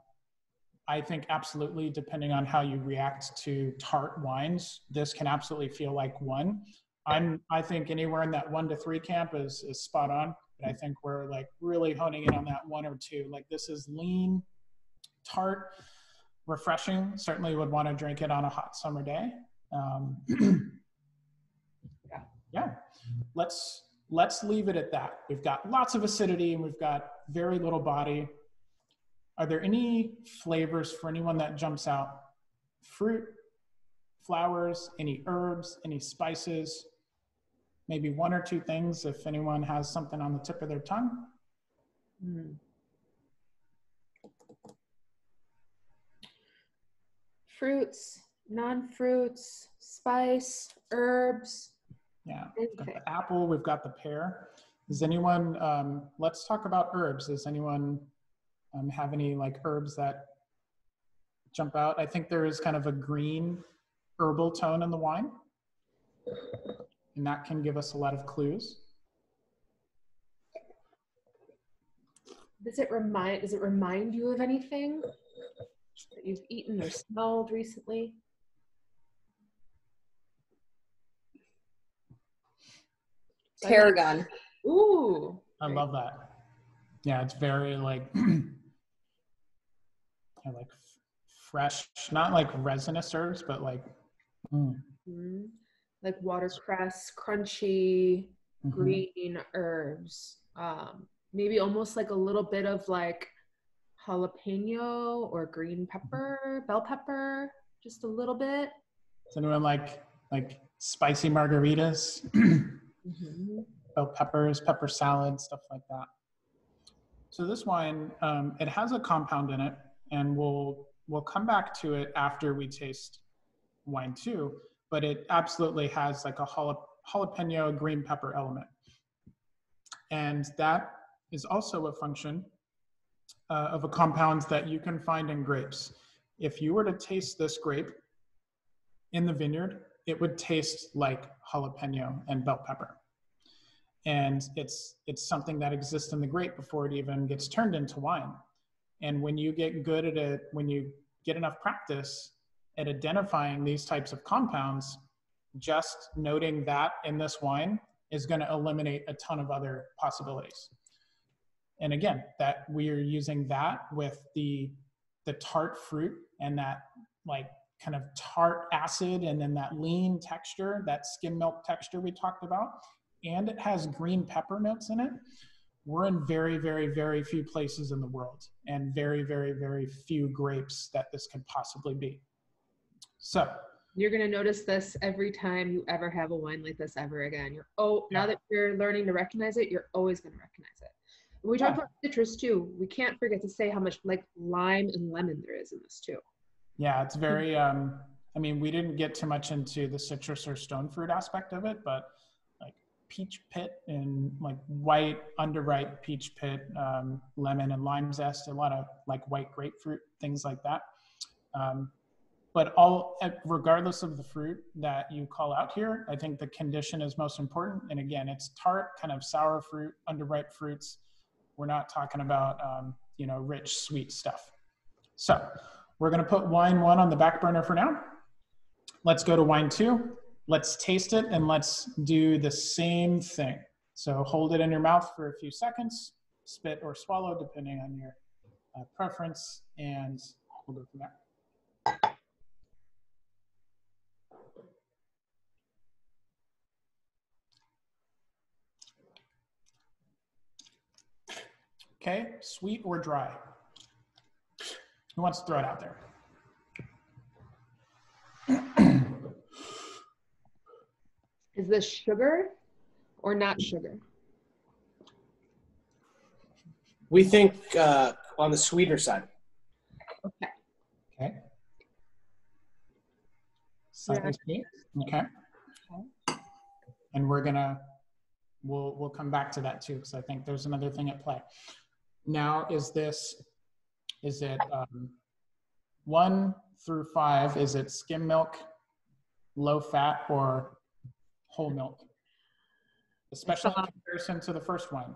I think absolutely, depending on how you react to tart wines, this can absolutely feel like one. I'm I think anywhere in that one to three camp is is spot on. But I think we're like really honing in on that one or two. Like this is lean, tart, refreshing. Certainly would want to drink it on a hot summer day. Um, Yeah. yeah. Let's let's leave it at that. We've got lots of acidity and we've got very little body. Are there any flavors for anyone that jumps out? Fruit, flowers, any herbs, any spices? Maybe one or two things if anyone has something on the tip of their tongue. Mm. Fruits, non-fruits, spice, herbs. Yeah. We've got the apple, we've got the pear. Does anyone, um, let's talk about herbs. Does anyone um, have any like herbs that jump out? I think there is kind of a green herbal tone in the wine. And that can give us a lot of clues. Does it remind does it remind you of anything that you've eaten or smelled recently? Tarragon. Ooh. I love that. Yeah, it's very like, <clears throat> yeah, like fresh, not like resinous herbs, but like, mm, Mhm. Like watercress, crunchy, mhm. green herbs. Um, maybe almost like a little bit of like jalapeno or green pepper, bell pepper, just a little bit. Does anyone like like spicy margaritas, Mhm. <clears throat> bell peppers, pepper salad, stuff like that? So this wine, um, it has a compound in it, and we'll we'll come back to it after we taste wine two. But it absolutely has like a jalapeno green pepper element, and that is also a function uh, of a compound that you can find in grapes. If you were to taste this grape in the vineyard, it would taste like jalapeno and bell pepper. And it's it's something that exists in the grape before it even gets turned into wine. And when you get good at it, when you get enough practice at identifying these types of compounds, just noting that in this wine is going to eliminate a ton of other possibilities. And again, that we are using that with the the tart fruit and that like kind of tart acid and then that lean texture, that skim milk texture we talked about, and it has green pepper notes in it. We're in very, very, very few places in the world and very, very, very few grapes that this could possibly be. So, You're gonna notice this every time you ever have a wine like this ever again. You're oh now that you're learning to recognize it, you're always gonna recognize it. When we talk Yeah. about citrus too, we can't forget to say how much like lime and lemon there is in this too. yeah, it's very, um, I mean, we didn't get too much into the citrus or stone fruit aspect of it, but like peach pit and like white, underripe peach pit, um, lemon and lime zest, a lot of like white grapefruit, things like that. Um, but all, regardless of the fruit that you call out here, I think the condition is most important. And again, it's tart, kind of sour fruit, underripe fruits. We're not talking about, um, you know, rich, sweet stuff. So we're going to put wine one on the back burner for now. Let's go to wine two. Let's taste it and let's do the same thing. So hold it in your mouth for a few seconds, spit or swallow, depending on your uh, preference, and we'll go from there. Okay, sweet or dry? Who wants to throw it out there? Is this sugar or not sugar? We think uh, on the sweeter side. Okay. Okay. Slightly sweet. Okay. And we're gonna, we'll we'll come back to that too, because I think there's another thing at play. Now, is this, is it um, one through five? Is it skim milk, low fat, or whole milk? Especially in comparison to the first one.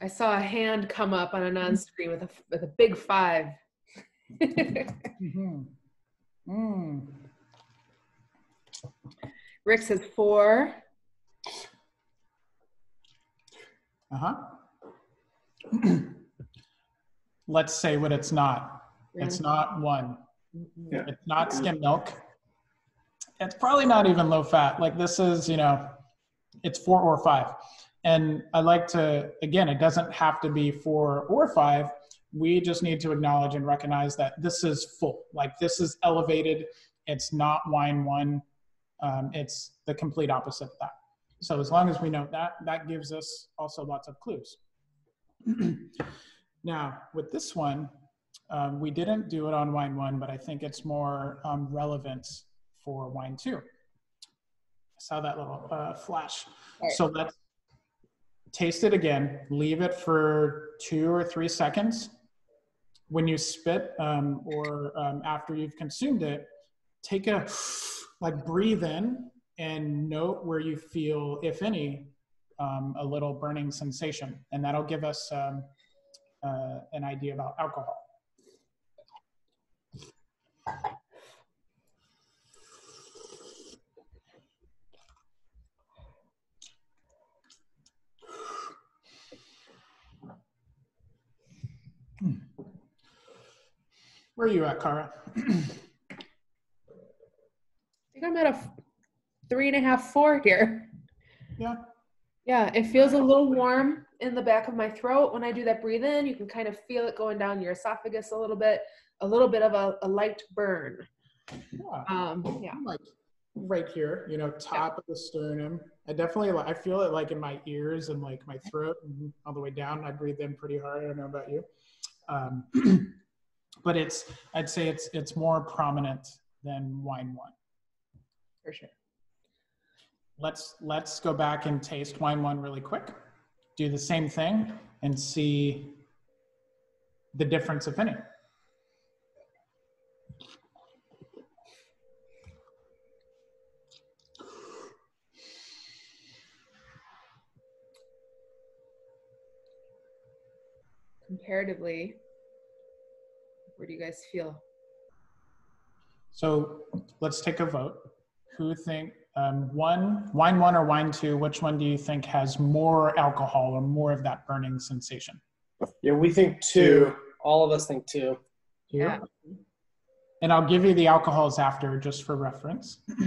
I saw a hand come up on an non-screen with a with a big five. <laughs> Mm-hmm. Mm. Rick says four. Uh huh. <clears throat> let's say what it's not. It's not one. Yeah. It's not skim milk. It's probably not even low fat. Like this is, you know, it's four or five. And I like to, again, it doesn't have to be four or five. We just need to acknowledge and recognize that this is full. Like this is elevated. It's not wine one. Um, it's the complete opposite of that. So as long as we know that, that gives us also lots of clues. <clears throat> now, with this one, um, we didn't do it on wine one, but I think it's more um, relevant for wine two. I saw that little uh, flash. Right. So let's taste it again. Leave it for two or three seconds. When you spit um, or um, after you've consumed it, take a like breathe in and note where you feel, if any, um, a little burning sensation, and that'll give us um, uh, an idea about alcohol. Where are you at, Cara? <clears throat> I think I'm at a three and a half, four here. Yeah. Yeah, it feels a little warm in the back of my throat when I do that breathe in. You can kind of feel it going down your esophagus a little bit, a little bit of a, a light burn. Yeah. Um, yeah. Like right here, you know, top of the sternum. I definitely, I feel it like in my ears and like my throat and all the way down. I breathe in pretty hard. I don't know about you. Um, <clears throat> but it's, I'd say it's, it's more prominent than wine one. For sure. Let's, let's go back and taste wine one really quick. Do the same thing and see the difference, if any. Comparatively, where do you guys feel? So let's take a vote. Who think um, one, wine one or wine two? Which one do you think has more alcohol or more of that burning sensation? Yeah, we think two. All of us think two. Two? Yeah. And I'll give you the alcohols after, just for reference. <clears throat>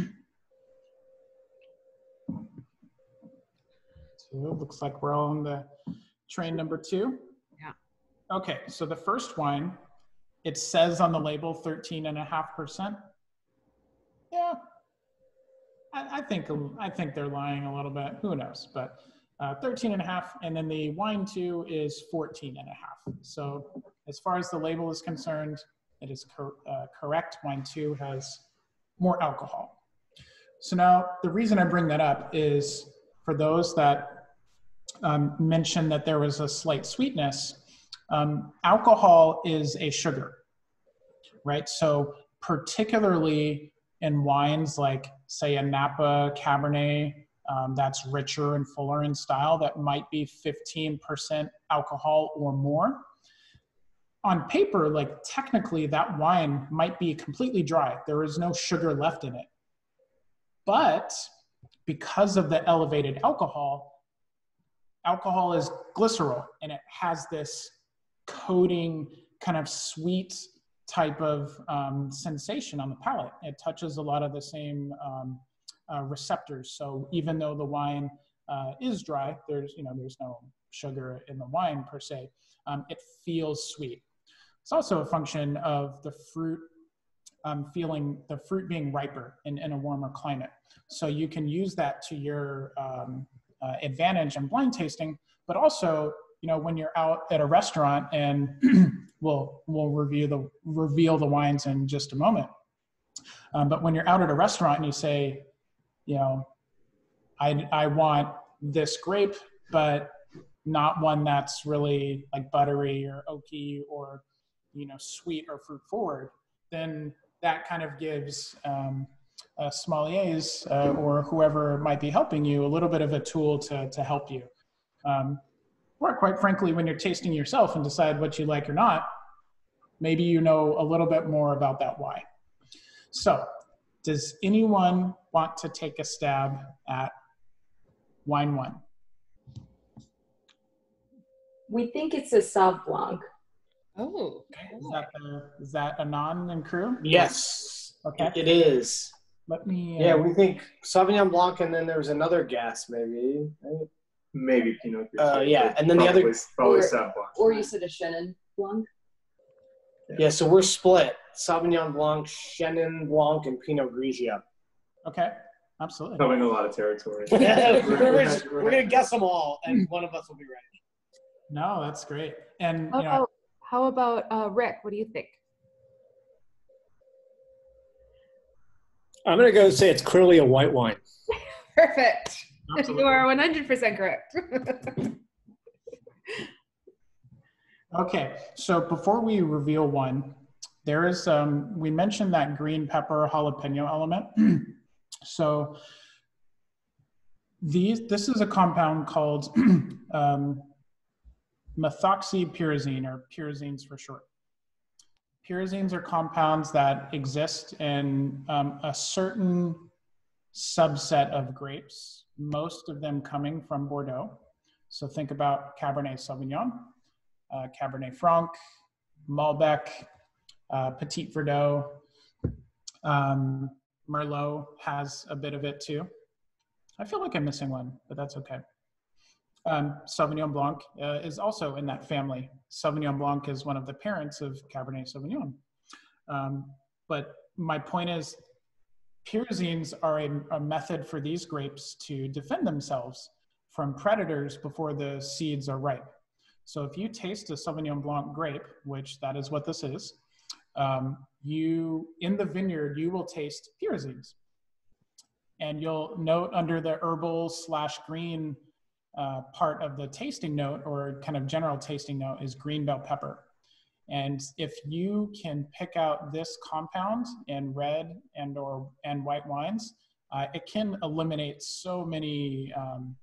Two. Looks like we're all on the train number two. Yeah. Okay, so the first wine, it says on the label 13.5%. Yeah, I, think I think they're lying a little bit. Who knows? But uh, 13 and a half, and then the wine two is 14 and a half. So as far as the label is concerned, it is cor- uh, correct. Wine two has more alcohol. So now the reason I bring that up is for those that um, mentioned that there was a slight sweetness. Um, alcohol is a sugar, right? So particularly in wines like say a Napa Cabernet um, that's richer and fuller in style that might be 15% alcohol or more. On paper, like technically that wine might be completely dry. There is no sugar left in it. But because of the elevated alcohol, alcohol is glycerol and it has this coating kind of sweet type of um, sensation on the palate. It touches a lot of the same um, uh, receptors. So even though the wine uh, is dry, there's you know there's no sugar in the wine per se. Um, it feels sweet. It's also a function of the fruit um, feeling the fruit being riper in, in a warmer climate. So you can use that to your um, uh, advantage in blind tasting, but also you know when you're out at a restaurant and <clears throat> we'll we'll review the reveal the wines in just a moment. Um, but when you're out at a restaurant and you say, you know, I I want this grape, but not one that's really like buttery or oaky or you know sweet or fruit forward, then that kind of gives um, uh, sommeliers uh, or whoever might be helping you a little bit of a tool to to help you. Um, or quite frankly, when you're tasting yourself and decide what you like or not, maybe you know a little bit more about that why. So, does anyone want to take a stab at wine one? We think it's a Sauv Blanc. Oh, Is that, the, is that Anon and crew? Yes, Okay. it is. Let me. Yeah, uh, we think Sauvignon Blanc, and then there was another gas, maybe. right? Maybe Pinot Grigio. Uh, yeah, and then the other- probably- Probably Or- Sauv Blanc. Or you said a Chenin Blanc. Yeah, so we're split: Sauvignon Blanc, Chenin Blanc, and Pinot Grigio. Okay. Absolutely. Covering a lot of territory. <laughs> we're, We're- we're, just- we're gonna <laughs> guess them all, and one of us will be right. No, that's great. And How you know, about, how about uh, Rick? What do you think? I'm gonna go say it's clearly a white wine. <laughs> Perfect. Absolutely. You are 100% correct. <laughs> Okay, so before we reveal one, there is, um, we mentioned that green pepper jalapeno element. <clears throat> so these, this is a compound called <clears throat> um, methoxypyrazine or pyrazines for short. Pyrazines are compounds that exist in um, a certain subset of grapes, most of them coming from Bordeaux. So think about Cabernet Sauvignon uh, Cabernet Franc, Malbec, uh, Petit Verdot. Um, Merlot has a bit of it too. I feel like I'm missing one, but that's okay. Um, Sauvignon Blanc uh, is also in that family. Sauvignon Blanc is one of the parents of Cabernet Sauvignon. Um, but my point is, pyrazines are a, a method for these grapes to defend themselves from predators before the seeds are ripe. So if you taste a Sauvignon Blanc grape, which that is what this is, um, you in the vineyard you will taste pyrazines, and you'll note under the herbal slash green uh, part of the tasting note or kind of general tasting note is green bell pepper. And if you can pick out this compound in red and or and white wines, uh, it can eliminate so many um,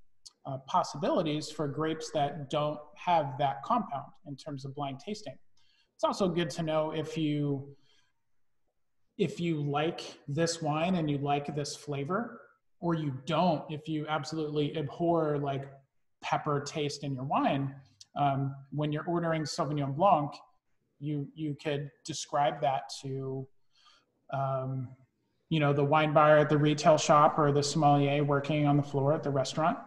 uh, possibilities for grapes that don't have that compound in terms of blind tasting. It's also good to know if you if you like this wine and you like this flavor, or you don't, if you absolutely abhor like pepper taste in your wine, um, when you're ordering Sauvignon Blanc, you you could describe that to um, you know the wine buyer at the retail shop or the sommelier working on the floor at the restaurant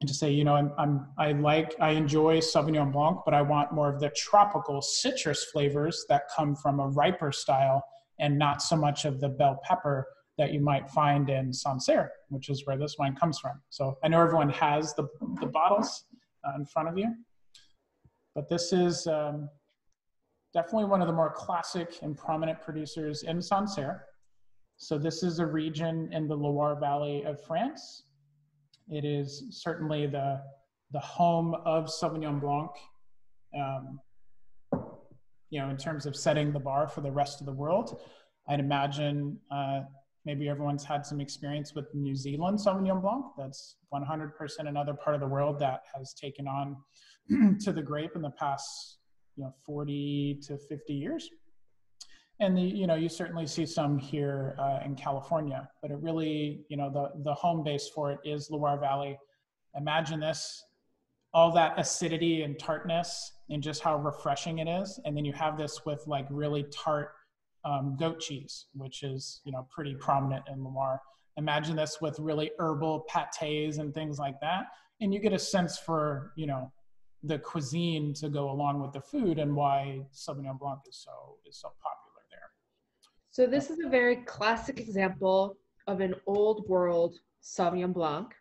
and to say, you know, I'm, I'm, I like, I enjoy Sauvignon Blanc, but I want more of the tropical citrus flavors that come from a riper style and not so much of the bell pepper that you might find in Sancerre, which is where this wine comes from. So I know everyone has the, the bottles uh, in front of you, but this is um, definitely one of the more classic and prominent producers in Sancerre. So this is a region in the Loire Valley of France. It is certainly the, the home of Sauvignon Blanc, um, you know, in terms of setting the bar for the rest of the world. I'd imagine uh, maybe everyone's had some experience with New Zealand Sauvignon Blanc. That's 100% another part of the world that has taken on <clears throat> to the grape in the past, you know, 40 to 50 years and the, you know you certainly see some here uh, in California, but it really you know the the home base for it is Loire Valley. Imagine this, all that acidity and tartness, and just how refreshing it is, and then you have this with like really tart um, goat cheese, which is you know pretty prominent in Loire. Imagine this with really herbal pâtés and things like that, and you get a sense for you know the cuisine to go along with the food and why Sauvignon Blanc is so is so popular. There. So this is a very classic example of an old world Sauvignon Blanc.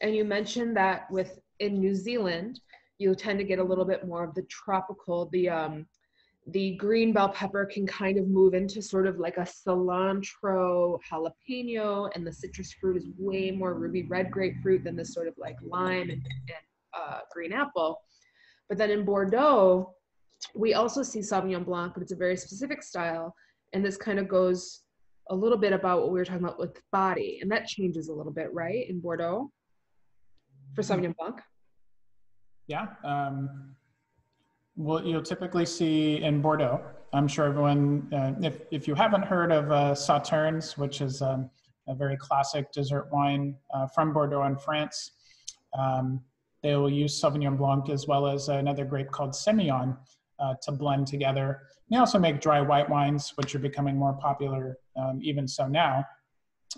And you mentioned that with in New Zealand, you tend to get a little bit more of the tropical, the um the green bell pepper can kind of move into sort of like a cilantro jalapeno and the citrus fruit is way more ruby red grapefruit than this sort of like lime and, and uh, green apple but then in bordeaux we also see sauvignon blanc but it's a very specific style and this kind of goes a little bit about what we were talking about with body and that changes a little bit right in bordeaux for sauvignon blanc Yeah. Um, well, you'll typically see in Bordeaux. I'm sure everyone, uh, if, if you haven't heard of uh, Sauternes, which is um, a very classic dessert wine uh, from Bordeaux in France, um, they will use Sauvignon Blanc as well as another grape called Semillon uh, to blend together. They also make dry white wines, which are becoming more popular um, even so now,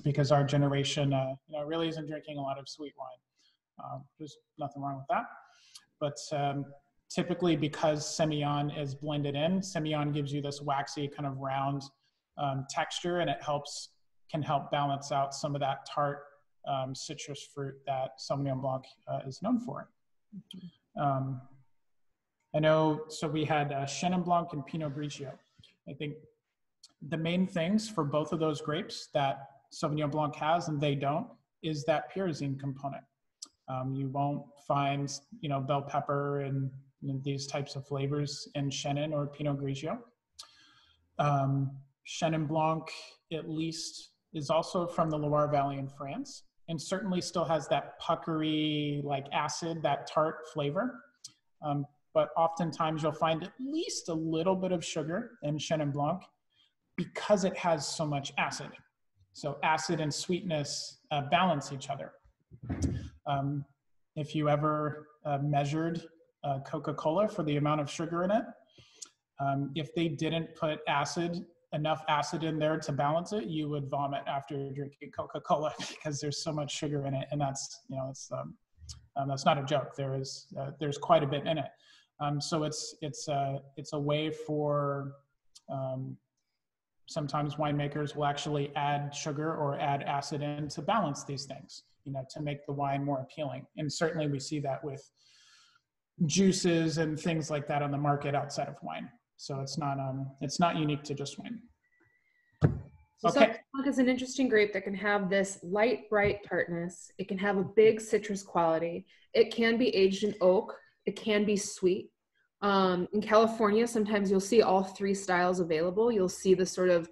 because our generation uh, you know, really isn't drinking a lot of sweet wine. Uh, there's nothing wrong with that. But um, typically because Semillon is blended in, Semillon gives you this waxy kind of round um, texture and it helps, can help balance out some of that tart um, citrus fruit that Sauvignon Blanc uh, is known for. Um, I know, so we had uh, Chenin Blanc and Pinot Grigio. I think the main things for both of those grapes that Sauvignon Blanc has and they don't is that pyrazine component. Um, you won't find, you know, bell pepper and you know, these types of flavors in Chenin or Pinot Grigio. Um, Chenin Blanc, at least, is also from the Loire Valley in France and certainly still has that puckery, like acid, that tart flavor. Um, but oftentimes you'll find at least a little bit of sugar in Chenin Blanc because it has so much acid. So acid and sweetness uh, balance each other. Um, if you ever uh, measured uh, Coca-Cola for the amount of sugar in it, um, if they didn't put acid enough acid in there to balance it, you would vomit after drinking Coca-Cola <laughs> because there's so much sugar in it, and that's you know it's um, um, that's not a joke. There is uh, there's quite a bit in it. Um, so it's it's uh, it's a way for um, sometimes winemakers will actually add sugar or add acid in to balance these things, you know, to make the wine more appealing. And certainly we see that with juices and things like that on the market outside of wine. So it's not um it's not unique to just wine. So Okay. Sauvignon is an interesting grape that can have this light, bright tartness. It can have a big citrus quality. It can be aged in oak. It can be sweet. Um, in California, sometimes you'll see all three styles available. You'll see the sort of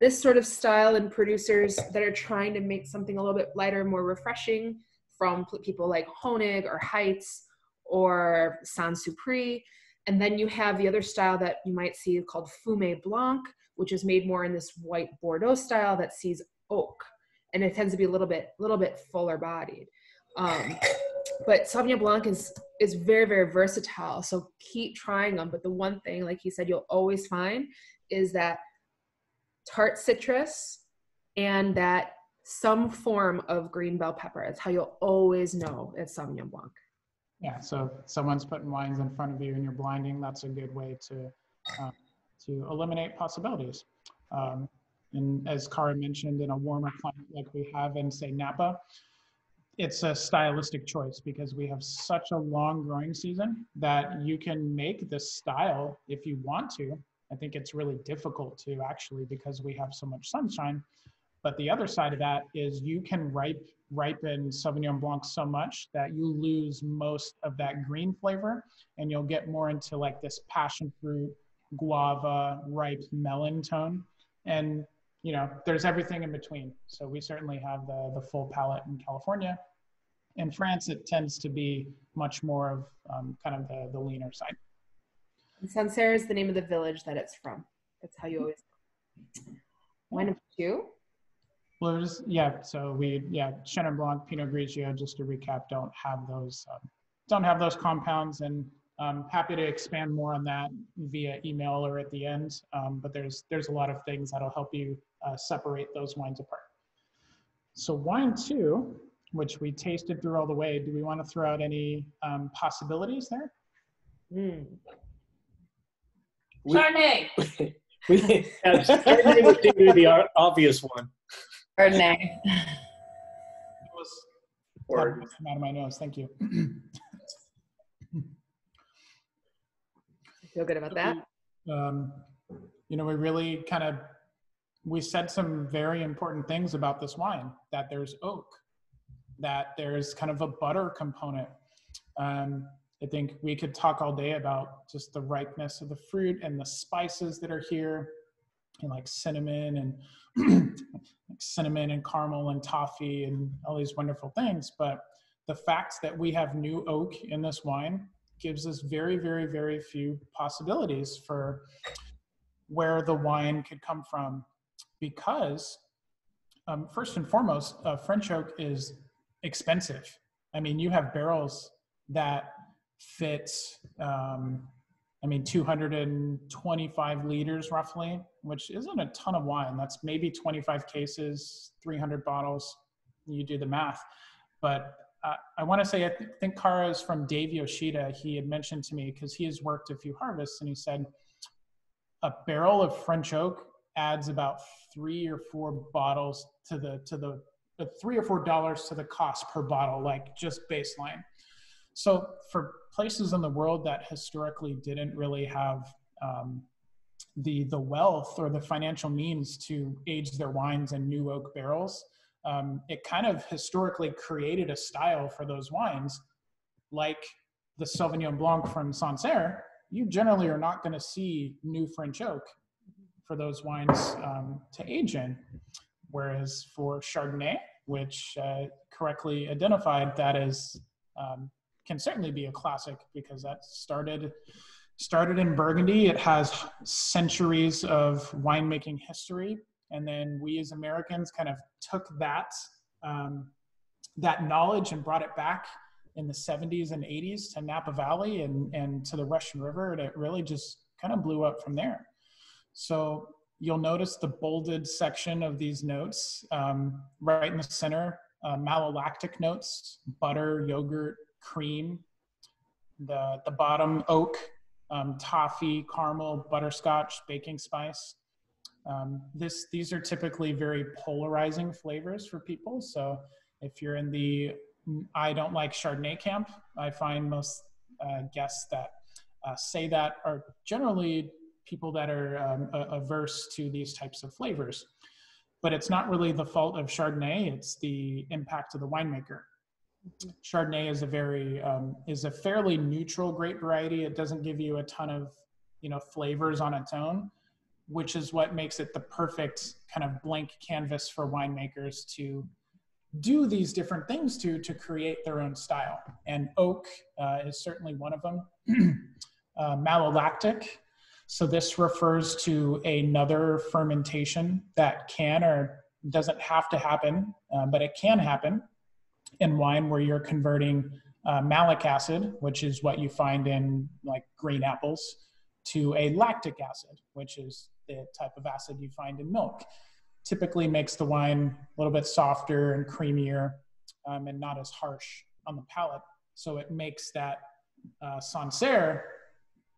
this sort of style and producers that are trying to make something a little bit lighter, more refreshing from people like Honig or Heights or Saint Supéry. And then you have the other style that you might see called Fumé Blanc, which is made more in this white Bordeaux style that sees oak, and it tends to be a little bit, little bit fuller bodied. Um, but Sauvignon Blanc is is very, very versatile. So keep trying them. But the one thing, like he said, you'll always find is that tart citrus and that some form of green bell pepper. It's how you'll always know it's Sauvignon Blanc. Yeah, so someone's putting wines in front of you and you're blinding, that's a good way to uh, to eliminate possibilities. Um, and as Cara mentioned, in a warmer climate like we have in say Napa, it's a stylistic choice because we have such a long growing season that you can make this style if you want to. I think it's really difficult to actually because we have so much sunshine. But the other side of that is you can ripe ripen Sauvignon Blanc so much that you lose most of that green flavor and you'll get more into like this passion fruit, guava, ripe melon tone. And you know, there's everything in between. So we certainly have the the full palette in California. In France, it tends to be much more of um, kind of the, the leaner side. And Sancerre is the name of the village that it's from. That's how you always. One of two. Well, it was, yeah, so we, yeah, Chenin Blanc, Pinot Grigio, just to recap, don't have those, um, don't have those compounds and um, happy to expand more on that via email or at the end. Um, but there's, there's a lot of things that'll help you uh, separate those wines apart. So wine two, which we tasted through all the way, do we want to throw out any um, possibilities there? Mm. We- Chardonnay. <laughs> We, <laughs> yeah, Chardonnay would be the obvious one. Chardonnay. It was Or out of my nose, thank you. I feel good about that. um, you know, we really kind of we said some very important things about this wine. That there's oak, that there's kind of a butter component. Um, I think we could talk all day about just the ripeness of the fruit and the spices that are here, and like cinnamon and like cinnamon and caramel and toffee and all these wonderful things. But the fact that we have new oak in this wine gives us very, very, very few possibilities for where the wine could come from because um, first and foremost uh, french oak is expensive i mean you have barrels that fit um, I mean, 225 liters roughly, which isn't a ton of wine. That's maybe 25 cases, 300 bottles. You do the math. But uh, I want to say, I th- think Cara is from Dave Yoshida. He had mentioned to me because he has worked a few harvests and he said a barrel of French oak adds about three or four bottles to the, to the, three or four dollars to the cost per bottle, like just baseline. So for places in the world that historically didn't really have um, the the wealth or the financial means to age their wines in new oak barrels, um, it kind of historically created a style for those wines, like the Sauvignon Blanc from Sancerre. You generally are not going to see new French oak for those wines um, to age in, whereas for Chardonnay, which uh, correctly identified that as um, can certainly be a classic because that started started in Burgundy. It has centuries of winemaking history, and then we as Americans kind of took that um, that knowledge and brought it back in the 70s and 80s to Napa Valley and and to the Russian River, and it really just kind of blew up from there. So you'll notice the bolded section of these notes um, right in the center. Uh, malolactic notes, butter, yogurt, cream, the, the bottom oak, um, toffee, caramel, butterscotch, baking spice. Um, this, these are typically very polarizing flavors for people. So if you're in the I don't like Chardonnay camp, I find most uh, guests that uh, say that are generally people that are um, averse to these types of flavors. But it's not really the fault of Chardonnay, it's the impact of the winemaker. Chardonnay is a very um, is a fairly neutral grape variety. It doesn't give you a ton of you know flavors on its own, which is what makes it the perfect kind of blank canvas for winemakers to do these different things to to create their own style. And oak uh, is certainly one of them. <clears throat> uh, malolactic. So this refers to another fermentation that can or doesn't have to happen, uh, but it can happen in wine where you're converting uh, malic acid, which is what you find in like green apples, to a lactic acid, which is the type of acid you find in milk. Typically makes the wine a little bit softer and creamier um, and not as harsh on the palate. So it makes that uh, Sancerre,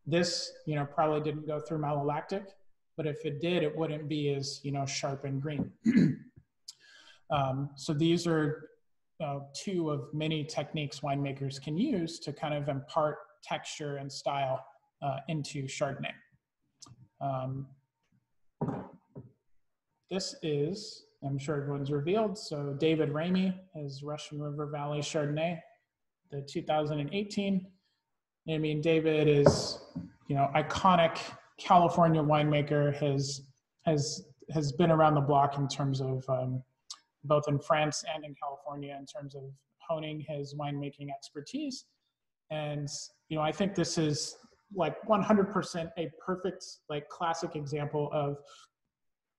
this, you know, probably didn't go through malolactic, but if it did, it wouldn't be as, you know, sharp and green. <clears throat> um, so these are uh, two of many techniques winemakers can use to kind of impart texture and style uh, into Chardonnay. Um, this is, I'm sure everyone's revealed, so David Ramey is Russian River Valley Chardonnay, the 2018. I mean, David is, you know, iconic California winemaker, has, has, has been around the block in terms of um, both in France and in California in terms of honing his winemaking expertise. And, you know, I think this is like 100% a perfect, like classic example of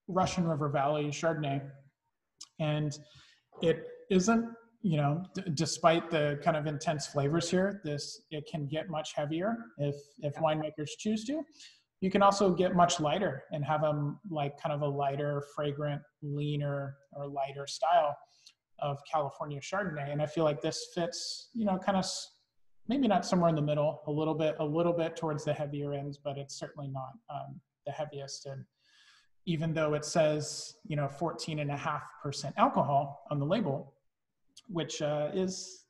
Russian River Valley Chardonnay. And it isn't, you know, d- despite the kind of intense flavors here, this, it can get much heavier if, if winemakers choose to you can also get much lighter and have them like kind of a lighter, fragrant, leaner, or lighter style of California Chardonnay. And I feel like this fits, you know, kind of maybe not somewhere in the middle, a little bit, a little bit towards the heavier ends, but it's certainly not um, the heaviest. And even though it says, you know, 14 and a half percent alcohol on the label, which uh, is,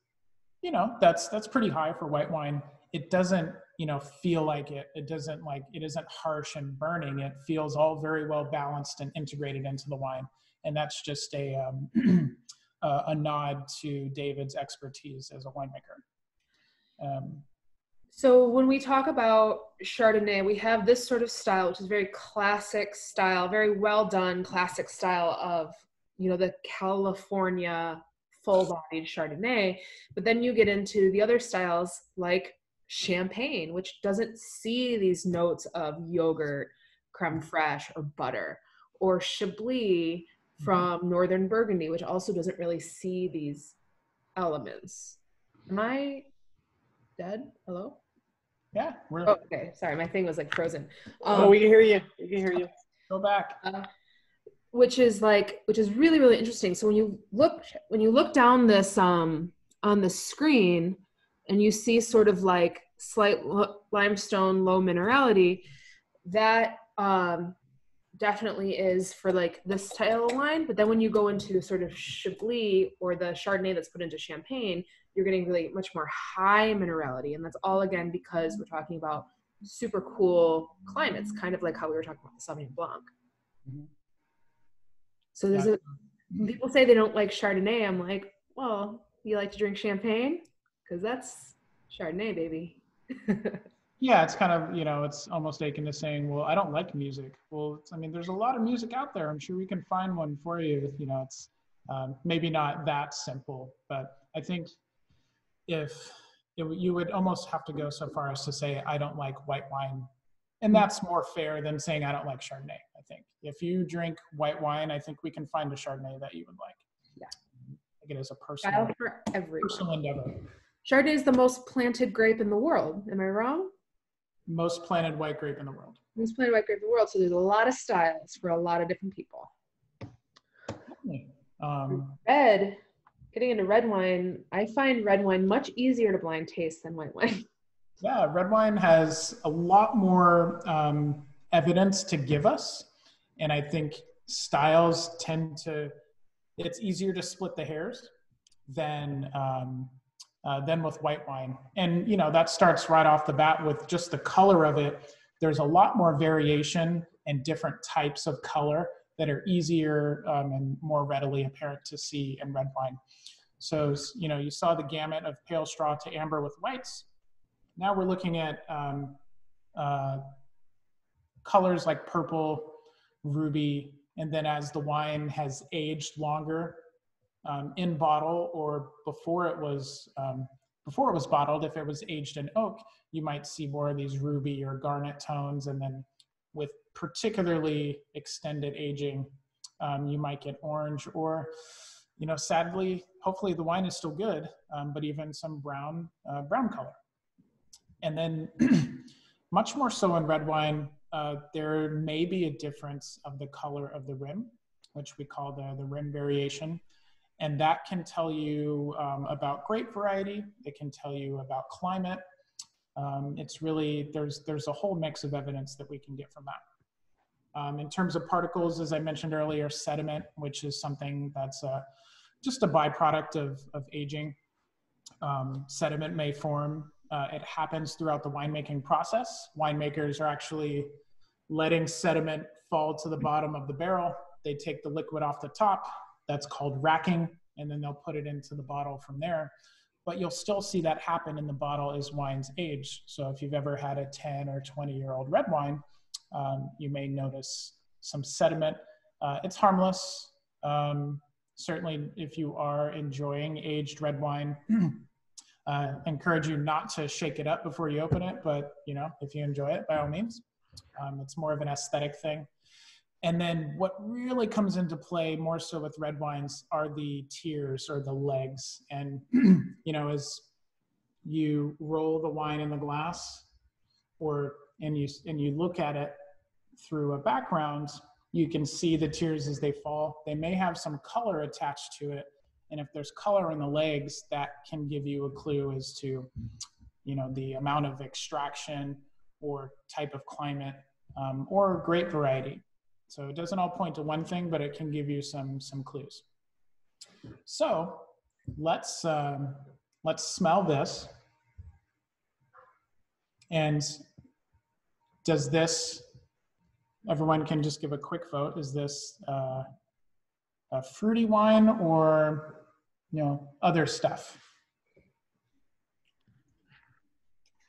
you know, that's that's pretty high for white wine. It doesn't you know feel like it it doesn't like it isn't harsh and burning. It feels all very well balanced and integrated into the wine. And that's just a um, <clears throat> uh, a nod to david's expertise as a winemaker. Um, so when we talk about chardonnay we have this sort of style which is very classic style very well done classic style of you know the california full bodied chardonnay. But then you get into the other styles like champagne, which doesn't see these notes of yogurt, creme fraiche, or butter, or Chablis mm-hmm. from Northern Burgundy, which also doesn't really see these elements. Am I dead? Hello? Yeah, we're Oh, okay. Sorry, my thing was like frozen. oh, Um, we can hear you. We can hear you. go back. uh, which is like which is really really interesting so when you look when you look down this um on the screen and you see sort of like slight limestone low minerality that um definitely is for like this style of wine but then when you go into sort of chablis or the chardonnay that's put into champagne you're getting really much more high minerality and that's all again because we're talking about super cool climates kind of like how we were talking about the sauvignon blanc Mhm. so there's Yeah. a people say they don't like Chardonnay. I'm like, well, you like to drink champagne because that's Chardonnay, baby. <laughs> Yeah, it's kind of, you know, it's almost akin to saying, well, I don't like music. Well, it's, I mean, there's a lot of music out there. I'm sure we can find one for you. You know, it's um, maybe not that simple, but I think if it, you would almost have to go so far as to say, I don't like white wine. And that's more fair than saying I don't like Chardonnay, I think. If you drink white wine, I think we can find a Chardonnay that you would like. Yeah. I think it is a personal, personal endeavor. Chardonnay is the most planted grape in the world. Am I wrong? Most planted white grape in the world. Most planted white grape in the world. So there's a lot of styles for a lot of different people. Um, Red, getting into red wine, I find red wine much easier to blind taste than white wine. <laughs> Yeah, red wine has a lot more um, evidence to give us. And I think styles tend to, it's easier to split the hairs than, um, uh, than with white wine. And, you know, that starts right off the bat with just the color of it. There's a lot more variation and different types of color that are easier um, and more readily apparent to see in red wine. So, you know, you saw the gamut of pale straw to amber with whites now we're looking at um, uh, colors like purple, ruby, and then as the wine has aged longer um, in bottle or before it was um, before it was bottled, if it was aged in oak, you might see more of these ruby or garnet tones, and then with particularly extended aging, um, you might get orange or you know sadly hopefully the wine is still good um, but even some brown uh, brown color and then, <clears throat> much more so in red wine, uh, there may be a difference of the color of the rim, which we call the, the rim variation. And that can tell you um, about grape variety, it can tell you about climate. Um, it's really, there's, there's a whole mix of evidence that we can get from that. Um, in terms of particles, as I mentioned earlier, sediment, which is something that's uh, just a byproduct of, of aging. Um, sediment may form uh, it happens throughout the winemaking process. Winemakers are actually letting sediment fall to the bottom of the barrel. They take the liquid off the top. That's called racking, and then they'll put it into the bottle from there. But you'll still see that happen in the bottle as wines age. So if you've ever had a 10 or 20 year old red wine, um, you may notice some sediment. Uh, it's harmless. Um, certainly, if you are enjoying aged red wine, <clears throat> uh, encourage you not to shake it up before you open it, but you know, if you enjoy it, by all means. Um, it's more of an aesthetic thing. And then what really comes into play more so with red wines are the tears or the legs. And <clears throat> you know, as you roll the wine in the glass, or and you and you look at it through a background, you can see the tears as they fall. They may have some color attached to it, and if there's color in the legs, that can give you a clue as to, you know, the amount of extraction or type of climate um, or grape variety. So it doesn't all point to one thing, but it can give you some some clues. So let's um, let's smell this. And does this? Everyone can just give a quick vote. Is this uh, a fruity wine or you know other stuff?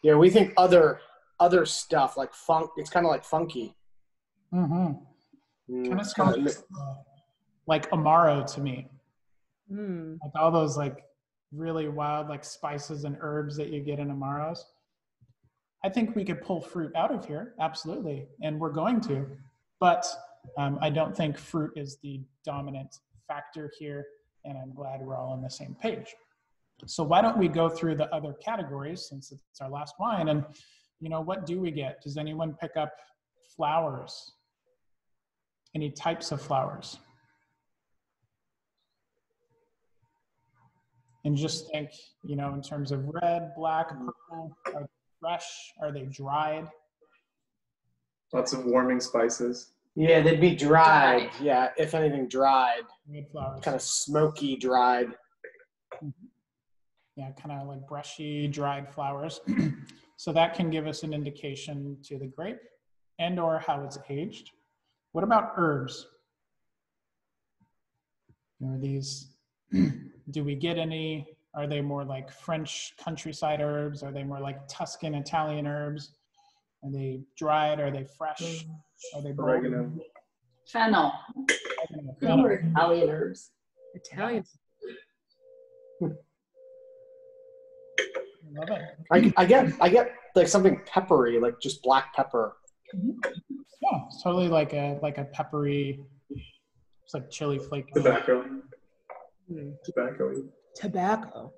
Yeah, we think other other stuff like funk. It's kind of like funky. Mm-hmm. Mm, Kind of it's kinda smells uh, like amaro to me. Mm. Like all those like really wild like spices and herbs that you get in amaros. I think we could pull fruit out of here, absolutely, and we're going to. But um, I don't think fruit is the dominant factor here, and I'm glad we're all on the same page. So why don't we go through the other categories since it's our last wine and you know what do we get? Does anyone pick up flowers? Any types of flowers? And just think, you know, in terms of red, black, purple, are they fresh? Are they dried? Lots of warming spices. Yeah, they'd be dried. Yeah, if anything, dried. Red flowers. Kind of smoky, dried. yeah, kind of like brushy, dried flowers. <clears throat> so that can give us an indication to the grape and or how it's aged. What about herbs? Are these, <clears throat> do we get any, are they more like French countryside herbs? Are they more like Tuscan Italian herbs? Are they dried? Are they fresh? Mm. Are they boiled? Oregano. Fennel. Fennel Italian herbs. Italian. <laughs> Love it. I, I get I get like something peppery, like just black pepper. Mm-hmm. Yeah, it's totally like a like a peppery, it's like chili flake. Tobacco. Hmm. Tobacco. Tobacco.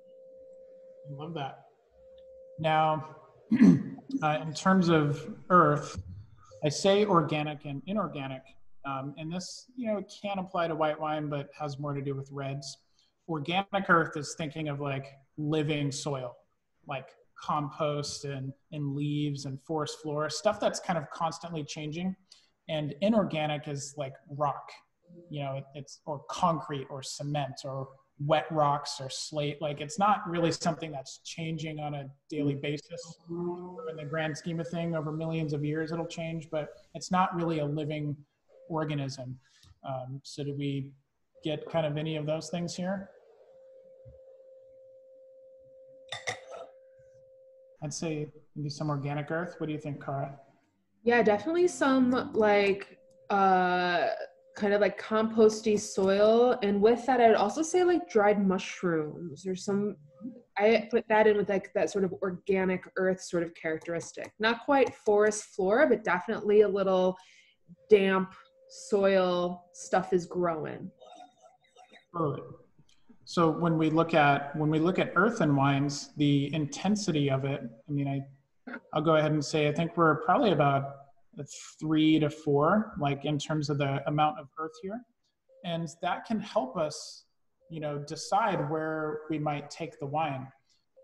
Love that. Now, <clears throat> uh, in terms of earth, I say organic and inorganic. Um, and this, you know, it can apply to white wine, but has more to do with reds. Organic earth is thinking of like living soil, like compost and, and leaves and forest floor, stuff that's kind of constantly changing. And inorganic is like rock, you know, it, it's or concrete or cement or wet rocks or slate. Like it's not really something that's changing on a daily basis. In the grand scheme of thing, over millions of years, it'll change, but it's not really a living organism. Um, so, do we get kind of any of those things here? I'd say maybe some organic earth. What do you think, Cara? Yeah, definitely some like uh kind of like composty soil. And with that, I'd also say like dried mushrooms. or some I put that in with like that sort of organic earth sort of characteristic. Not quite forest flora, but definitely a little damp soil stuff is growing. Totally. So when we look at when we look at earthen wines, the intensity of it. I mean, I I'll go ahead and say I think we're probably about three to four, like in terms of the amount of earth here, and that can help us, you know, decide where we might take the wine.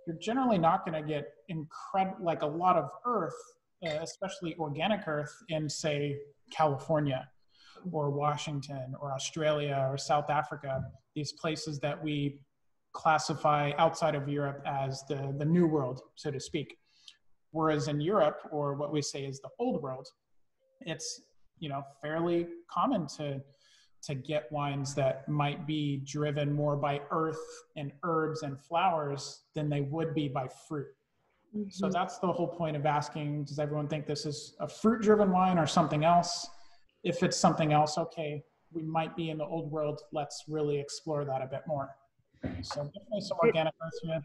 You're generally not going to get incredible like a lot of earth, uh, especially organic earth, in say California or Washington or Australia or South Africa, these places that we classify outside of Europe as the, the new world, so to speak. Whereas in Europe, or what we say is the old world, it's you know fairly common to to get wines that might be driven more by earth and herbs and flowers than they would be by fruit. So mm-hmm. that's the whole point of asking does everyone think this is a fruit driven wine or something else? If it's something else, okay, we might be in the old world. Let's really explore that a bit more. So definitely some organic earth.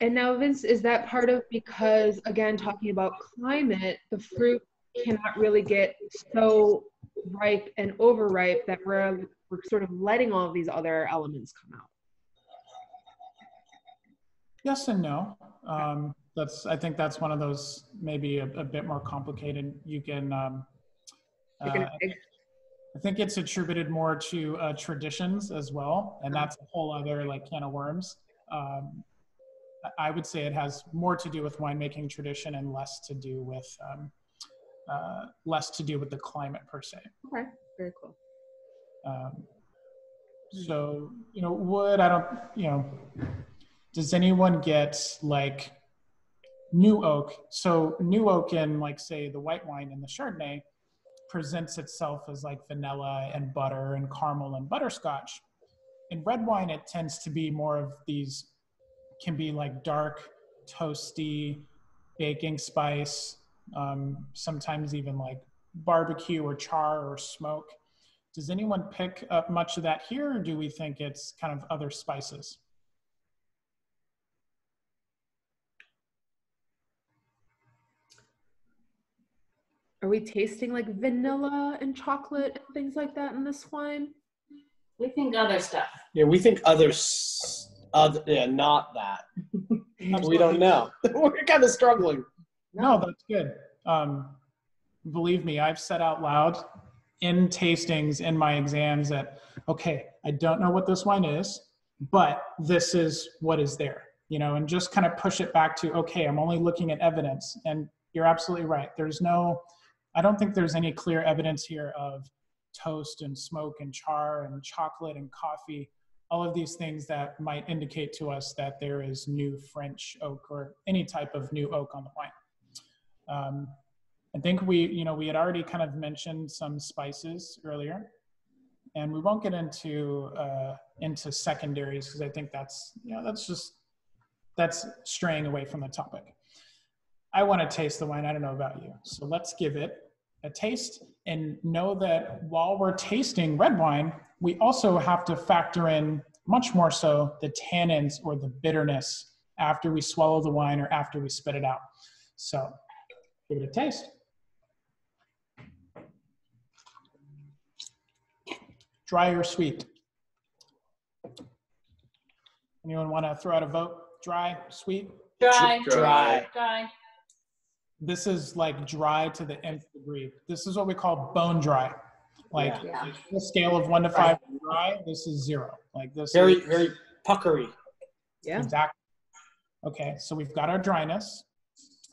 And now, Vince, is that part of because, again, talking about climate, the fruit cannot really get so ripe and overripe that we're, we're sort of letting all of these other elements come out? Yes and no. Um, that's I think that's one of those maybe a, a bit more complicated. You can. Um, uh, I think it's attributed more to uh, traditions as well, and that's a whole other like can of worms. Um, I- would say it has more to do with winemaking tradition and less to do with um, uh, less to do with the climate per se. okay, very cool. Um, so you know, wood. I don't. You know, does anyone get like new oak? So new oak in like say the white wine and the Chardonnay presents itself as like vanilla and butter and caramel and butterscotch. In red wine, it tends to be more of these can be like dark, toasty, baking spice, um, sometimes even like barbecue or char or smoke. Does anyone pick up much of that here, or do we think it's kind of other spices? Are we tasting like vanilla and chocolate and things like that in this wine? We think other stuff. Yeah, we think others. Other, yeah, not that. <laughs> we don't know. <laughs> We're kind of struggling. No, that's good. Um, believe me, I've said out loud in tastings in my exams that, okay, I don't know what this wine is, but this is what is there, you know, and just kind of push it back to, okay, I'm only looking at evidence. And you're absolutely right. There's no, I don't think there's any clear evidence here of toast and smoke and char and chocolate and coffee, all of these things that might indicate to us that there is new French oak or any type of new oak on the wine. Um, I think we, you know, we had already kind of mentioned some spices earlier, and we won't get into uh, into secondaries because I think that's, you know, that's just that's straying away from the topic. I want to taste the wine. I don't know about you, so let's give it a taste and know that while we're tasting red wine, we also have to factor in much more so the tannins or the bitterness after we swallow the wine or after we spit it out. So give it a taste. Dry or sweet? Anyone want to throw out a vote? Dry, sweet? Dry. Dry. Dry. This is like dry to the nth degree. This is what we call bone dry. Like Yeah. the scale of one to five dry, this is zero. Like this Very, is very puckery. Yeah. exactly. Okay, so we've got our dryness.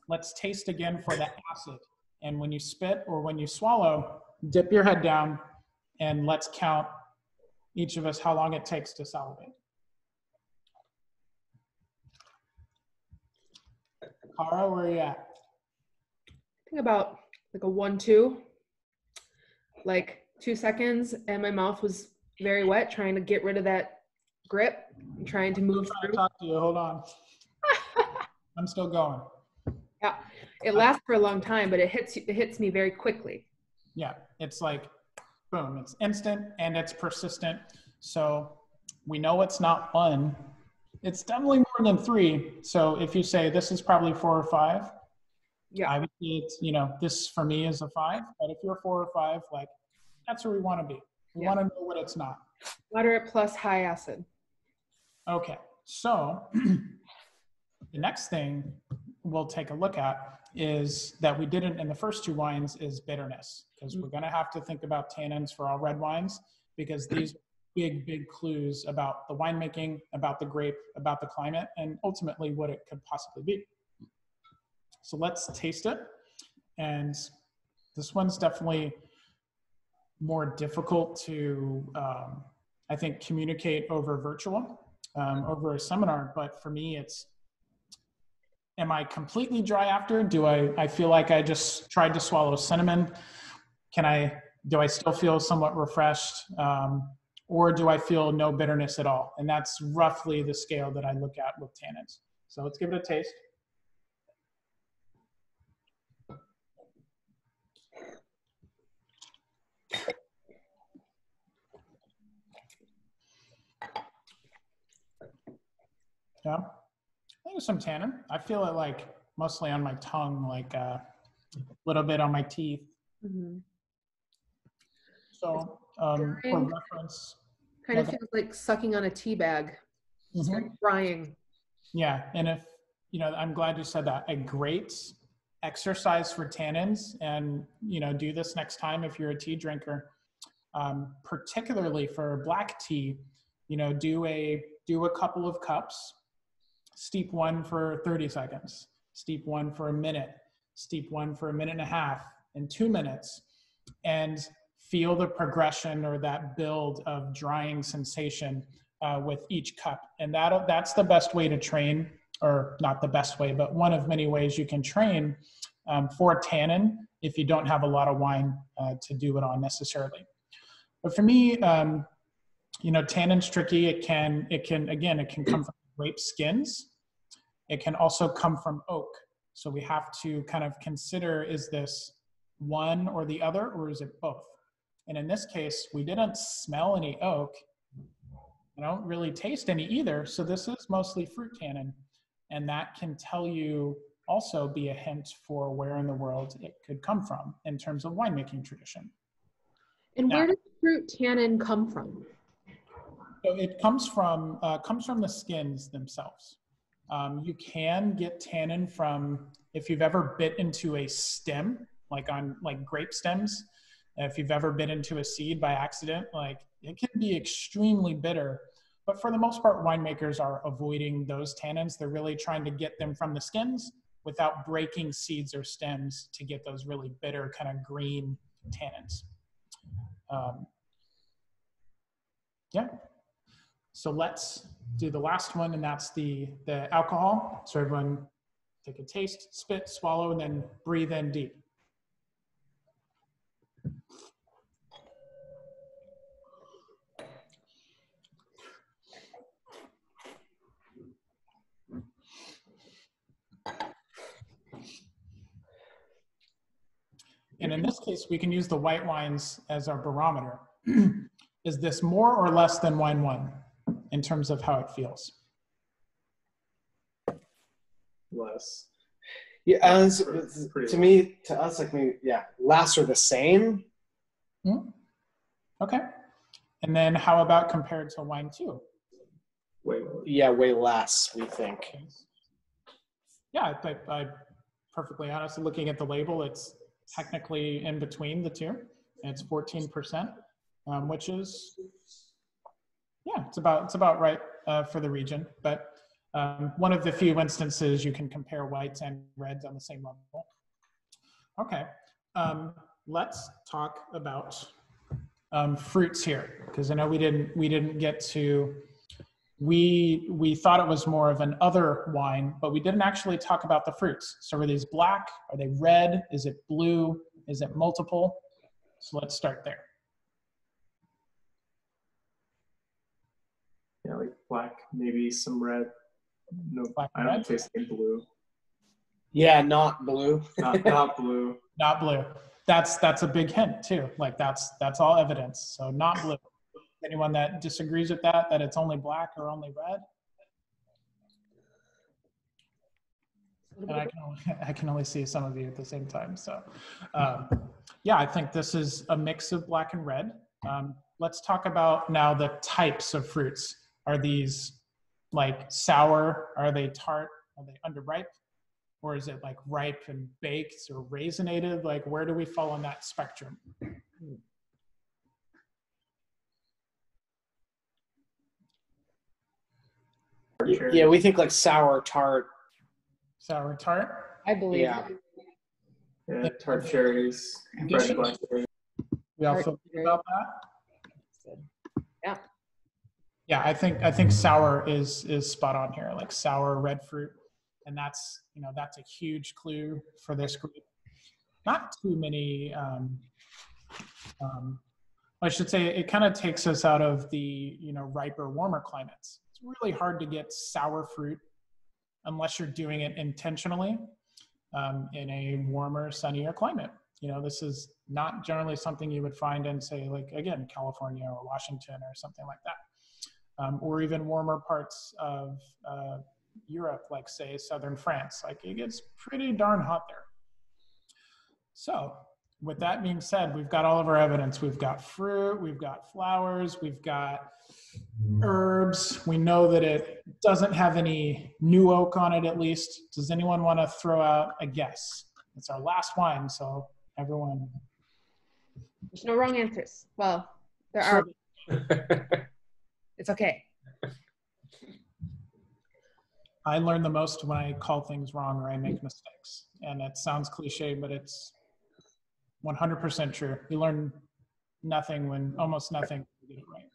Let's taste again for the acid. And when you spit or when you swallow, dip your head down and let's count each of us how long it takes to salivate. Cara, where are you at? Think about like a one, two, like two seconds, and my mouth was very wet, trying to get rid of that grip, and trying to move trying to through. talk to you. Hold on. <laughs> I'm still going. Yeah, it lasts for a long time, but it hits you- it hits me very quickly. Yeah, it's like boom, it's instant and it's persistent. So we know it's not one. It's definitely more than three. So if you say this is probably four or five, Yeah. I would say it's, you know, this for me is a five. But if you're four or five, like that's where we want to be. We Yeah. want to know what it's not. Moderate plus high acid. Okay, so <clears throat> the next thing we'll take a look at is that we didn't in the first two wines is bitterness because mm. we're going to have to think about tannins for all red wines because <clears throat> these big big clues about the winemaking about the grape about the climate and ultimately what it could possibly be so let's taste it. And this one's definitely more difficult to um, i think communicate over virtual um, over a seminar. But for me it's am i completely dry after? Do i i feel like i just tried to swallow cinnamon? Can i do i still feel somewhat refreshed? Um, or do i feel no bitterness at all? And that's roughly the scale that i look at with tannins. So let's give it a taste yeah I think some tannin. I feel it like mostly on my tongue, like a little bit on my teeth. Mhm. So, um, for reference, Kind of feels like sucking on a tea bag. It's Mhm. very drying. yeah, and if you know, I'm glad you said that. A great exercise for tannins, and you know, do this next time if you're a tea drinker. Um, particularly for black tea, you know, do a do a couple of cups. Steep one for 30 seconds. Steep one for a minute. Steep one for a minute and a half and two minutes, and feel the progression or that build of drying sensation uh, with each cup. And that that's the best way to train, or not the best way, but one of many ways you can train um, for tannin if you don't have a lot of wine uh, to do it on necessarily. But for me, um, you know, tannin's tricky. It can, it can, again, it can come from grape skins. It can also come from oak. So we have to kind of consider, is this one or the other, or is it both? And in this case, we didn't smell any oak. I don't really taste any either. So this is mostly fruit tannin. And that can tell you also be a hint for where in the world it could come from in terms of winemaking tradition. And Yeah. where does fruit tannin come from? So it comes from uh, comes from the skins themselves. Um, you can get tannin from if you've ever bit into a stem, like on like grape stems. If you've ever bit into a seed by accident, like it can be extremely bitter. But for the most part, winemakers are avoiding those tannins. They're really trying to get them from the skins without breaking seeds or stems to get those really bitter kind of green tannins. Um, yeah. So let's do the last one, and that's the, the alcohol. So everyone take a taste, spit, swallow, and then breathe in deep. And in this case, we can use the white wines as our barometer. <clears throat> Is this more or less than wine one in terms of how it feels? Less. Yeah, it's- Pretty- it's- pretty to low. me, to us, like me, yeah, less or the same. Okay. And then how about compared to wine two? Way. Yeah, way less. We think. Yeah, I, I, I perfectly honest. Looking at the label, it's technically in between the two. It's 14%, um, which is, yeah, it's about it's about right uh, for the region. But um, one of the few instances you can compare whites and reds on the same level. Okay, um, let's talk about um, fruits here because I know we didn't we didn't get to we we thought it was more of an other wine, but we didn't actually talk about the fruits. So are these black? Are they red? Is it blue? Is it multiple? So let's start there. Yeah, like black, maybe some red. No, Black I don't red? taste any blue. Yeah, not blue. Not <laughs> not blue. Not blue. That's that's a big hint too. Like that's that's all evidence. So not blue. Anyone that disagrees with that, that it's only black or only red, and I can only, <laughs> I can only see some of you at the same time. So, um, yeah, I think this is a mix of black and red. Um, let's talk about now the types of fruits. Are these like sour? Are they tart? Are they underripe? Or is it like ripe and baked or raisinated? Like, where do we fall on that spectrum? Cherry. Yeah, we think like sour tart. Sour tart? I believe. Yeah. Yeah, tart cherries, red Addition? We all Tart feel about that? Yeah. I think I think sour is is spot on here. Like sour red fruit, and that's you know that's a huge clue for this group. Not too many. Um, um, I should say it kind of takes us out of the you know riper, warmer climates. It's really hard to get sour fruit unless you're doing it intentionally um, in a warmer, sunnier climate. You know, this is not generally something you would find in, say, like again, California or Washington or something like that, um, or even warmer parts of uh, Europe, like say southern France. Like it gets pretty darn hot there. So, with that being said, we've got all of our evidence. We've got fruit, we've got flowers, we've got herbs. We know that it doesn't have any new oak on it, at least. Does anyone want to throw out a guess? It's our last wine, so everyone. There's no wrong answers. Well, there are. <laughs> It's okay. I learn the most when I call things wrong or I make mistakes. And it sounds cliche, but it's 100% true. You learn nothing when almost nothing you get it right.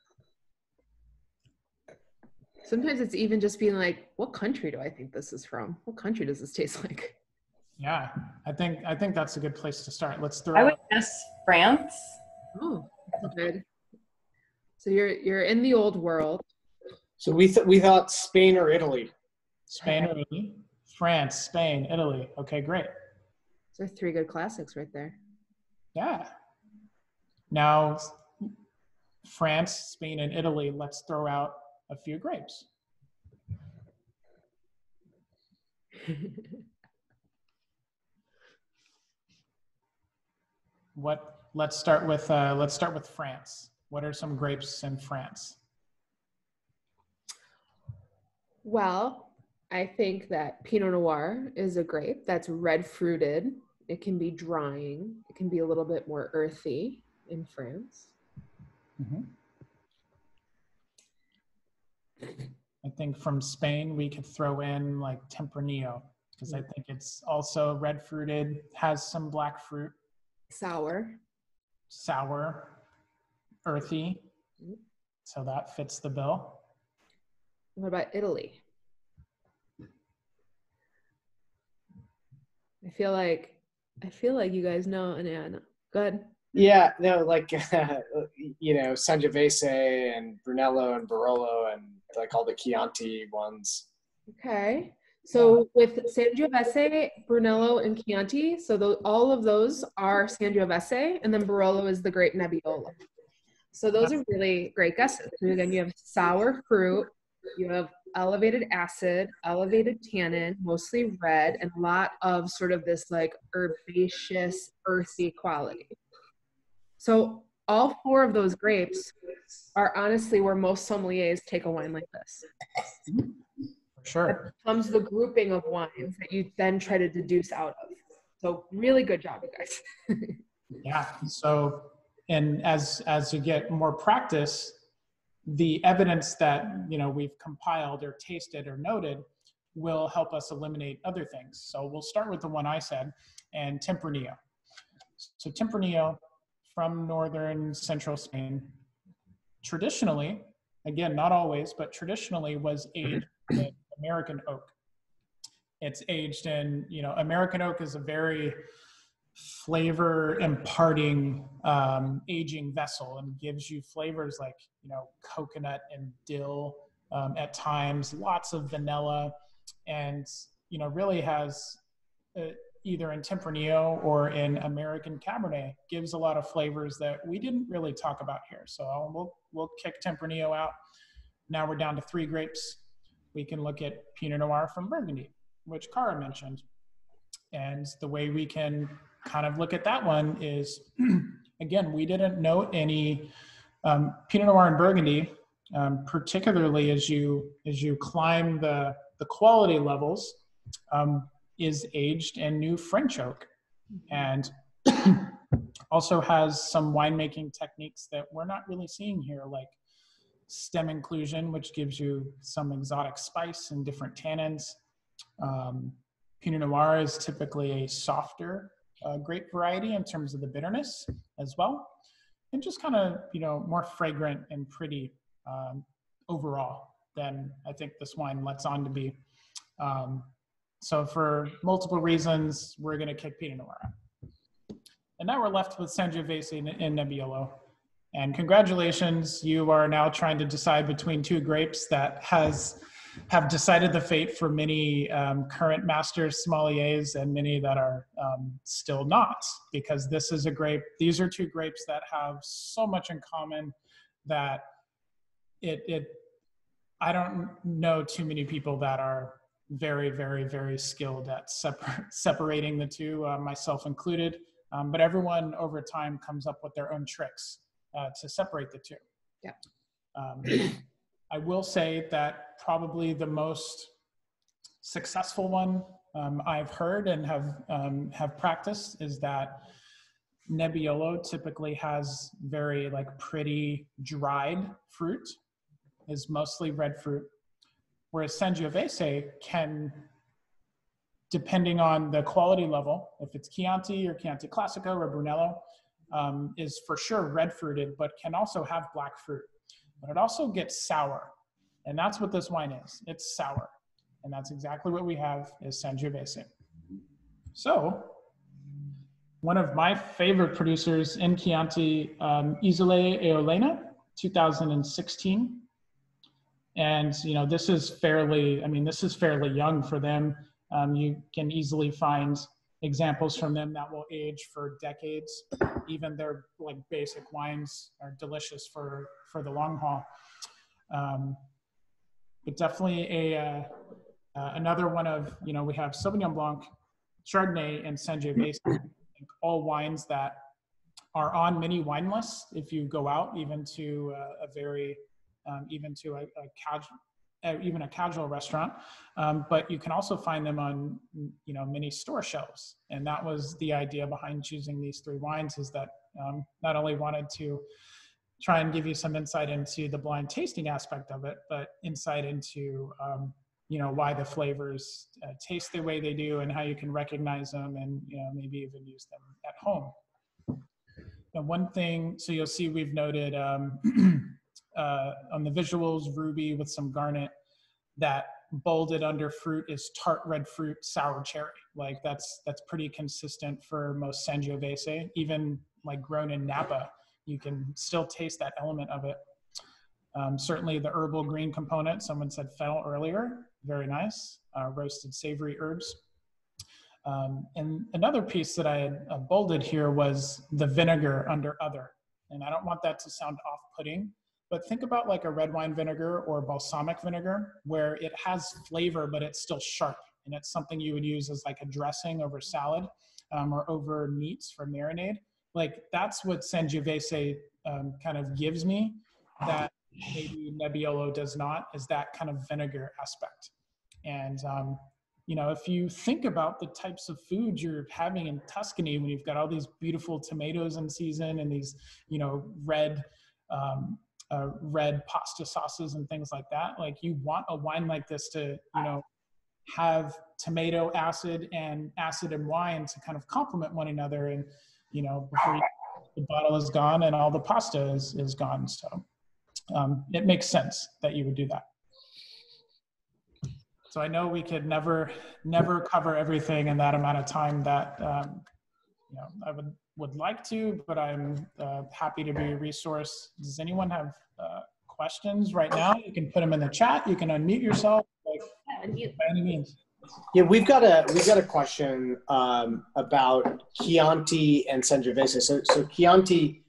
Sometimes it's even just being like, what country do I think this is from? What country does this taste like? Yeah, I think I think that's a good place to start. Let's throw. I would out- guess France. Oh, that's good. So you're you're in the old world. So we th- we thought Spain or Italy. Spain or Italy, France, Spain, Italy. Okay, great. Those are three good classics right there. Yeah. Now, France, Spain, and Italy. Let's throw out a few grapes. <laughs> What? Let's start with uh, let's start with France. What are some grapes in France? Well, I think that Pinot Noir is a grape that's red fruited. It can be drying. It can be a little bit more earthy in France. Mhm. I think from Spain we could throw in like Tempranillo because I think it's also red fruited, has some black fruit, Sour. sour, earthy. So that fits the bill. What about Italy? I feel like I feel like you guys know Anna. Good. Yeah, no, like <laughs> you know, Sangiovese and Brunello and Barolo and like all the Chianti ones. Okay. So with Sangiovese, Brunello, and Chianti, so tho- all of those are Sangiovese, and then Barolo is the great Nebbiolo. So those are really great guesses. So again, you have sour fruit, you have elevated acid, elevated tannin, mostly red, and a lot of sort of this like herbaceous, earthy quality. So all four of those grapes are honestly where most sommeliers take a wine like this For sure. comes the grouping of wines that you then try to deduce out of. So really good job, you guys. <laughs> Yeah. So, and as as you get more practice, the evidence that you know we've compiled or tasted or noted will help us eliminate other things. So we'll start with the one I said, and Tempranillo. So Tempranillo from northern central Spain, traditionally, again not always, but traditionally was aged in American oak. It's aged in you know American oak is a very flavor imparting um, aging vessel and gives you flavors like you know coconut and dill um, at times lots of vanilla and you know really has uh, either in tempranillo or in american cabernet gives a lot of flavors that we didn't really talk about here. So we'll, we'll kick tempranillo out. Now we're down to three grapes. We can look at pinot noir from burgundy which Cara mentioned. And the way we can kind of look at that one is, <clears throat> again, we didn't note any um, Pinot Noir and Burgundy, um, particularly as you as you climb the the quality levels, um, is aged in new French oak, and <clears throat> also has some winemaking techniques that we're not really seeing here, like stem inclusion, which gives you some exotic spice and different tannins. Um, Pinot Noir is typically a softer uh, grape variety in terms of the bitterness as well, and just kind of you know more fragrant and pretty um, overall than I think this wine lets on to be. Um, so for multiple reasons, we're going to kick Pinot Noir out. And now we're left with Sangiovese and, and Nebbiolo. And congratulations, you are now trying to decide between two grapes that has have decided the fate for many um, current masters sommeliers and many that are um, still not because this is a grape these are two grapes that have so much in common that it it i don't know too many people that are very very very skilled at separ- <laughs> separating the two uh, myself included um, but everyone over time comes up with their own tricks uh, to separate the two Yeah. um, I will say that probably the most successful one um, I've heard and have um, have practiced is that Nebbiolo typically has very like pretty dried fruit, is mostly red fruit, whereas Sangiovese can, depending on the quality level, if it's Chianti or Chianti Classico or Brunello, um, is for sure red fruited, but can also have black fruit but it also gets sour. And that's what this wine is. It's sour. And that's exactly what we have is Sangiovese. So, one of my favorite producers in Chianti, um, Isole e Olena, 2016. And, you know, this is fairly, I mean, this is fairly young for them. Um, you can easily find examples from them that will age for decades. Even their like basic wines are delicious for for the long haul. Um, but definitely a uh, uh, another one of you know we have Sauvignon Blanc, Chardonnay, and Sangiovese, all wines that are on many wine lists. If you go out even to uh, a very um, even to a, a casual uh, even a casual restaurant. Um, but you can also find them on, you know, many store shelves. And that was the idea behind choosing these three wines is that um, not only wanted to try and give you some insight into the blind tasting aspect of it, but insight into, um, you know, why the flavors uh, taste the way they do and how you can recognize them and, you know, maybe even use them at home. One thing, so you'll see we've noted um, <clears throat> uh, on the visuals, ruby with some garnet, that bolded under fruit is tart red fruit sour cherry. Like that's that's pretty consistent for most Sangiovese. Even like grown in Napa, you can still taste that element of it. Um, certainly the herbal green component, someone said fennel earlier, very nice. Uh, roasted savory herbs. Um, and another piece that I had uh, bolded here was the vinegar under other. And I don't want that to sound off-putting, but think about like a red wine vinegar or balsamic vinegar where it has flavor, but it's still sharp. And it's something you would use as like a dressing over salad um, or over meats for marinade. Like that's what Sangiovese um, kind of gives me that maybe Nebbiolo does not is that kind of vinegar aspect. And um, you know, if you think about the types of food you're having in Tuscany when you've got all these beautiful tomatoes in season and these, you know, red, um, uh, red pasta sauces and things like that, like you want a wine like this to, you know, have tomato acid and acid and wine to kind of complement one another. And, you know, before you, the bottle is gone and all the pasta is, is gone. So um, it makes sense that you would do that. So I know we could never, never cover everything in that amount of time that um, you know I would would like to, but I'm uh, happy to be a resource. Does anyone have uh, questions right now? You can put them in the chat. You can unmute yourself. Like, by any means. Yeah, we've got a we've got a question um, about Chianti and Sangiovese. So so Chianti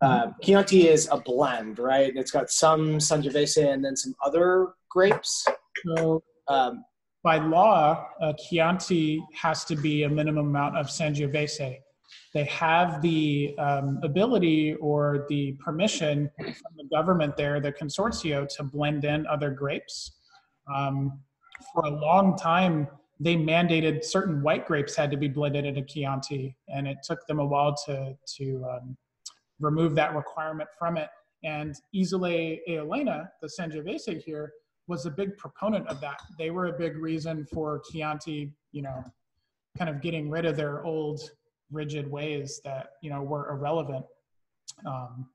uh, Chianti is a blend, right? It's got some Sangiovese and then some other grapes. So Um, by law, uh, Chianti has to be a minimum amount of Sangiovese. They have the um, ability or the permission from the government there, the consortio, to blend in other grapes. Um, for a long time, they mandated certain white grapes had to be blended into Chianti, and it took them a while to to um, remove that requirement from it. And Isole e Olena, the Sangiovese here, was a big proponent of that. They were a big reason for Chianti, you know, kind of getting rid of their old rigid ways that, you know, were irrelevant. Um,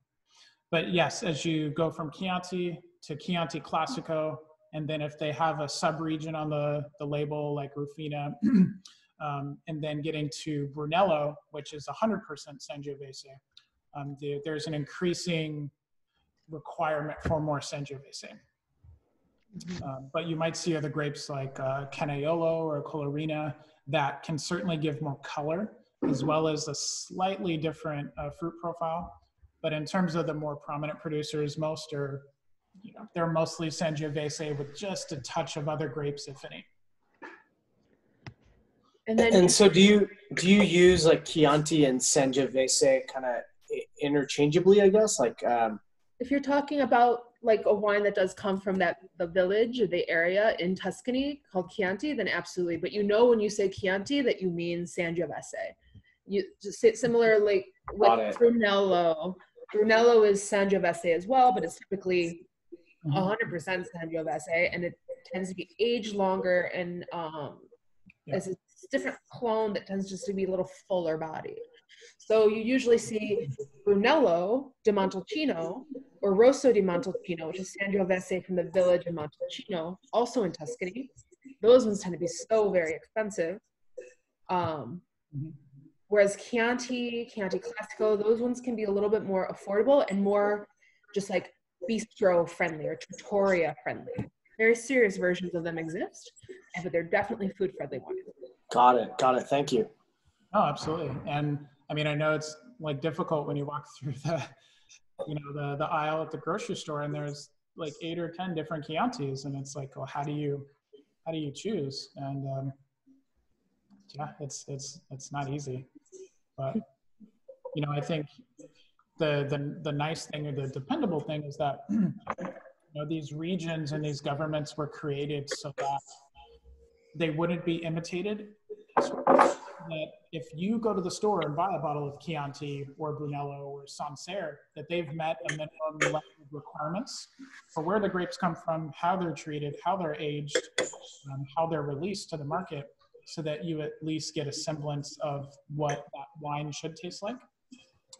but yes, as you go from Chianti to Chianti Classico, and then if they have a sub-region on the, the label like Rufina, <clears throat> um, and then getting to Brunello, which is 100% Sangiovese, um, the, there's an increasing requirement for more Sangiovese. Um, but you might see other grapes like uh, Canaiolo or Colorino that can certainly give more color as well as a slightly different uh, fruit profile. But in terms of the more prominent producers, most are, you know, they're mostly Sangiovese with just a touch of other grapes, if any. And then and so do you do you use like Chianti and Sangiovese kind of interchangeably? I guess like um, if you're talking about like a wine that does come from that the village or the area in Tuscany called Chianti, then absolutely. But you know when you say Chianti that you mean Sangiovese. You just say similar like with. Brunello. Brunello is Sangiovese as well, but it's typically Mhm. 100% Sangiovese, and it tends to be aged longer and um, Yeah. it's a different clone that tends just to be a little fuller body. So you usually see Brunello di Montalcino or Rosso di Montalcino, which is Sangiovese from the village of Montalcino, also in Tuscany. Those ones tend to be so very expensive. Um, Mhm. whereas Chianti, Chianti Classico, those ones can be a little bit more affordable and more just like bistro friendly or trattoria friendly. Very serious versions of them exist, but they're definitely food friendly ones. got it, got it. Thank you. Oh, absolutely. And I mean, I know it's like difficult when you walk <laughs> through the, you know, the, the aisle at the grocery store and there's like eight or 10 different Chiantis. And it's like, well, how do you, how do you choose? And um, yeah, it's, it's, it's not easy, but you know, I think the, the, the nice thing or the dependable thing is that, <clears throat> you know, these regions and these governments were created so that they wouldn't be imitated. That if you go to the store and buy a bottle of Chianti or Brunello or Sancerre, that they've met a minimum level of requirements for where the grapes come from, how they're treated, how they're aged, um, how they're released to the market, so that you at least get a semblance of what that wine should taste like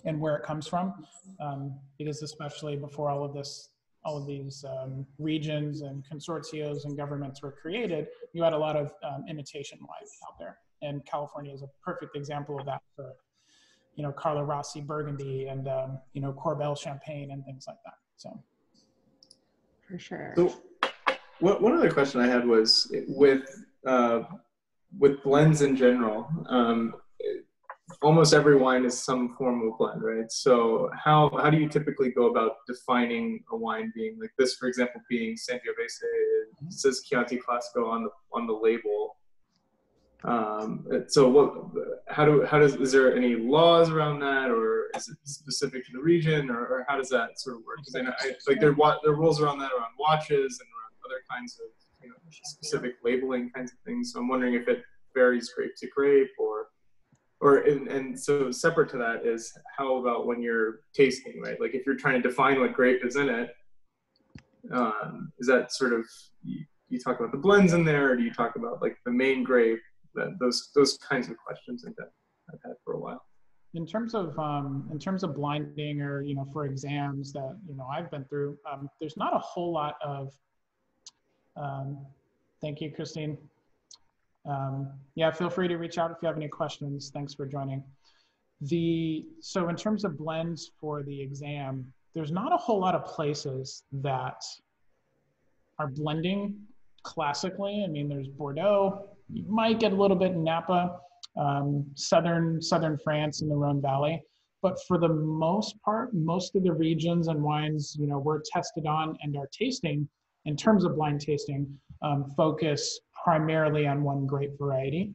and where it comes from. Um, because especially before all of this, all of these um, regions and consortios and governments were created, you had a lot of um, imitation wine out there, and California is a perfect example of that for, you know, Carlo Rossi Burgundy and um, you know Corbel Champagne and things like that. So, For sure. So, what, one other question I had was with uh, with blends in general. Um, almost every wine is some form of blend, right? So how how do you typically go about defining a wine being like this, for example, being Sangiovese? It says Chianti Classico on the on the label. Um, so what? How do how does is there any laws around that, or is it specific to the region, or, or how does that sort of work? Because I know I, like there there are rules around that around watches and around other kinds of you know specific labeling kinds of things. So I'm wondering if it varies grape to grape, or or and, and so separate to that is how about when you're tasting, right? Like if you're trying to define what grape is in it, um, is that sort of you, you talk about the blends in there, or do you talk about like the main grape? That those those kinds of questions I think I've had for a while. in terms of um, in terms of blinding or you know for exams that you know I've been through, um, there's not a whole lot of. Um, thank you, Christine. Um, yeah, feel free to reach out if you have any questions. Thanks for joining. The so in terms of blends for the exam, there's not a whole lot of places that are blending classically. I mean, there's Bordeaux. You might get a little bit in Napa, um, southern southern France in the Rhone Valley. But for the most part, most of the regions and wines, you know, we're tested on and are tasting in terms of blind tasting, um, focus primarily on one grape variety,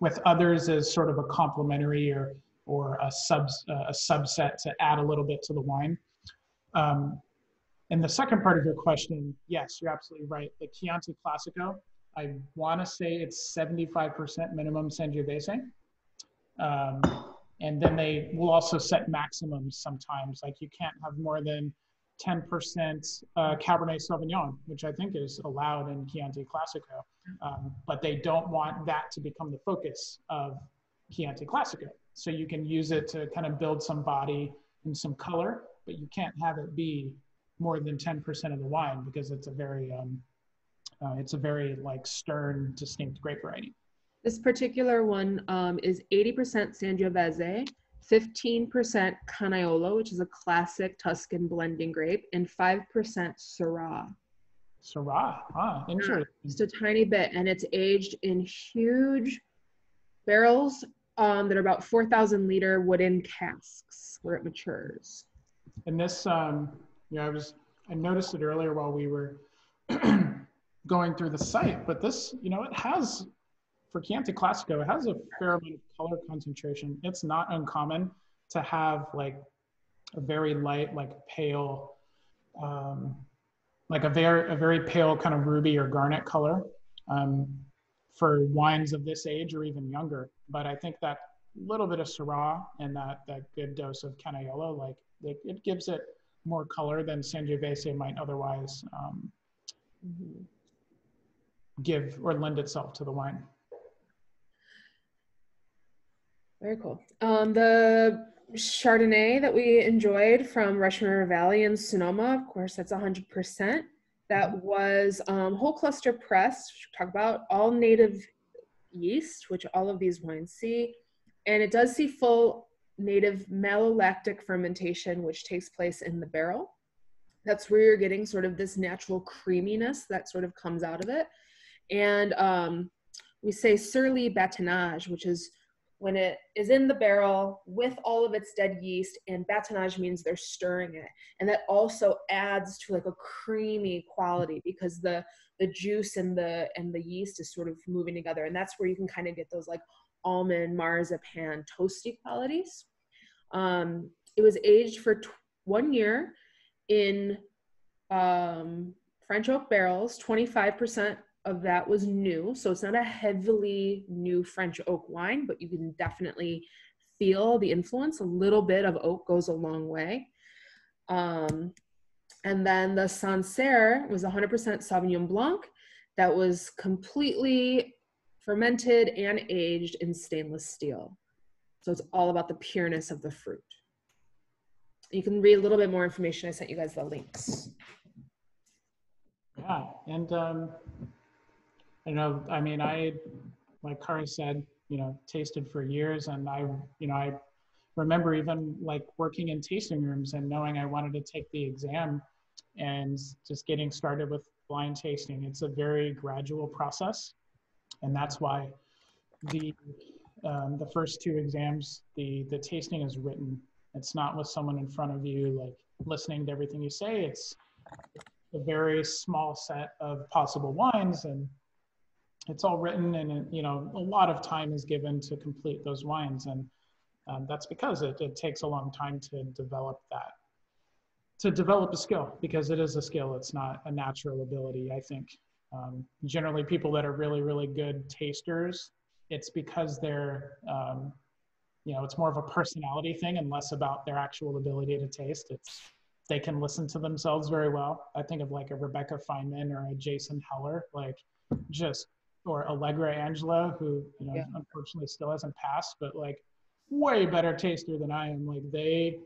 with others as sort of a complementary or or a sub a subset to add a little bit to the wine. Um, and the second part of your question, yes, you're absolutely right. The Chianti Classico, I want to say it's 75% minimum Sangiovese. Um, and then they will also set maximums sometimes. Like you can't have more than 10% uh, Cabernet Sauvignon, which I think is allowed in Chianti Classico. Um, but they don't want that to become the focus of Chianti Classico. So you can use it to kind of build some body and some color, but you can't have it be more than 10% of the wine because it's a very, um, uh, it's a very like stern, distinct grape variety. This particular one um, is 80% Sangiovese, 15% Canaiolo, which is a classic Tuscan blending grape, and 5% Syrah. Syrah, ah, interesting. Just a tiny bit, and it's aged in huge barrels um, that are about 4,000 liter wooden casks where it matures. And this, um, you know, I was, I noticed it earlier while we were <clears throat> going through the sight, but this, you know, it has, for Chianti Classico, it has a fair amount of color concentration. It's not uncommon to have like a very light, like pale, um, like a very, a very pale kind of ruby or garnet color um, for wines of this age or even younger. But I think that little bit of Syrah and that, that good dose of Canaiolo, like it, it gives it more color than Sangiovese might otherwise um, give or lend itself to the wine. Very cool. Um, the Chardonnay that we enjoyed from Russian River Valley in Sonoma, of course, that's 100%. That was um, whole cluster pressed, talk about all native yeast, which all of these wines see. And it does see full native malolactic fermentation, which takes place in the barrel. That's where you're getting sort of this natural creaminess that sort of comes out of it. And um, we say sur lie batonnage, which is when it is in the barrel with all of its dead yeast and batonnage means they're stirring it and that also adds to like a creamy quality because the the juice and the and the yeast is sort of moving together and that's where you can kind of get those like almond marzipan toasty qualities um, it was aged for t- one year in um, French oak barrels. 25% of that was new. So it's not a heavily new French oak wine, but you can definitely feel the influence. A little bit of oak goes a long way. Um, and then the Sancerre was 100% Sauvignon Blanc that was completely fermented and aged in stainless steel. So it's all about the pureness of the fruit. You can read a little bit more information. I sent you guys the links. Yeah, and um, you know, I mean, I, like Cara said, you know, tasted for years, and I, you know, I remember even like working in tasting rooms and knowing I wanted to take the exam, and just getting started with blind tasting. It's a very gradual process, and that's why the um, the first two exams, the the tasting is written. It's not with someone in front of you, like listening to everything you say. It's a very small set of possible wines, and it's all written, and you know a lot of time is given to complete those wines, and um, that's because it, it takes a long time to develop that to develop a skill because it is a skill. It's not a natural ability. I think um, generally people that are really really good tasters, it's because they're um, you know it's more of a personality thing and less about their actual ability to taste. It's they can listen to themselves very well. I think of like a Rebecca Fineman or a Jason Heller, like just or Allegra Angelo, who you know yeah. unfortunately still hasn't passed, but like way better taster than I am. Like they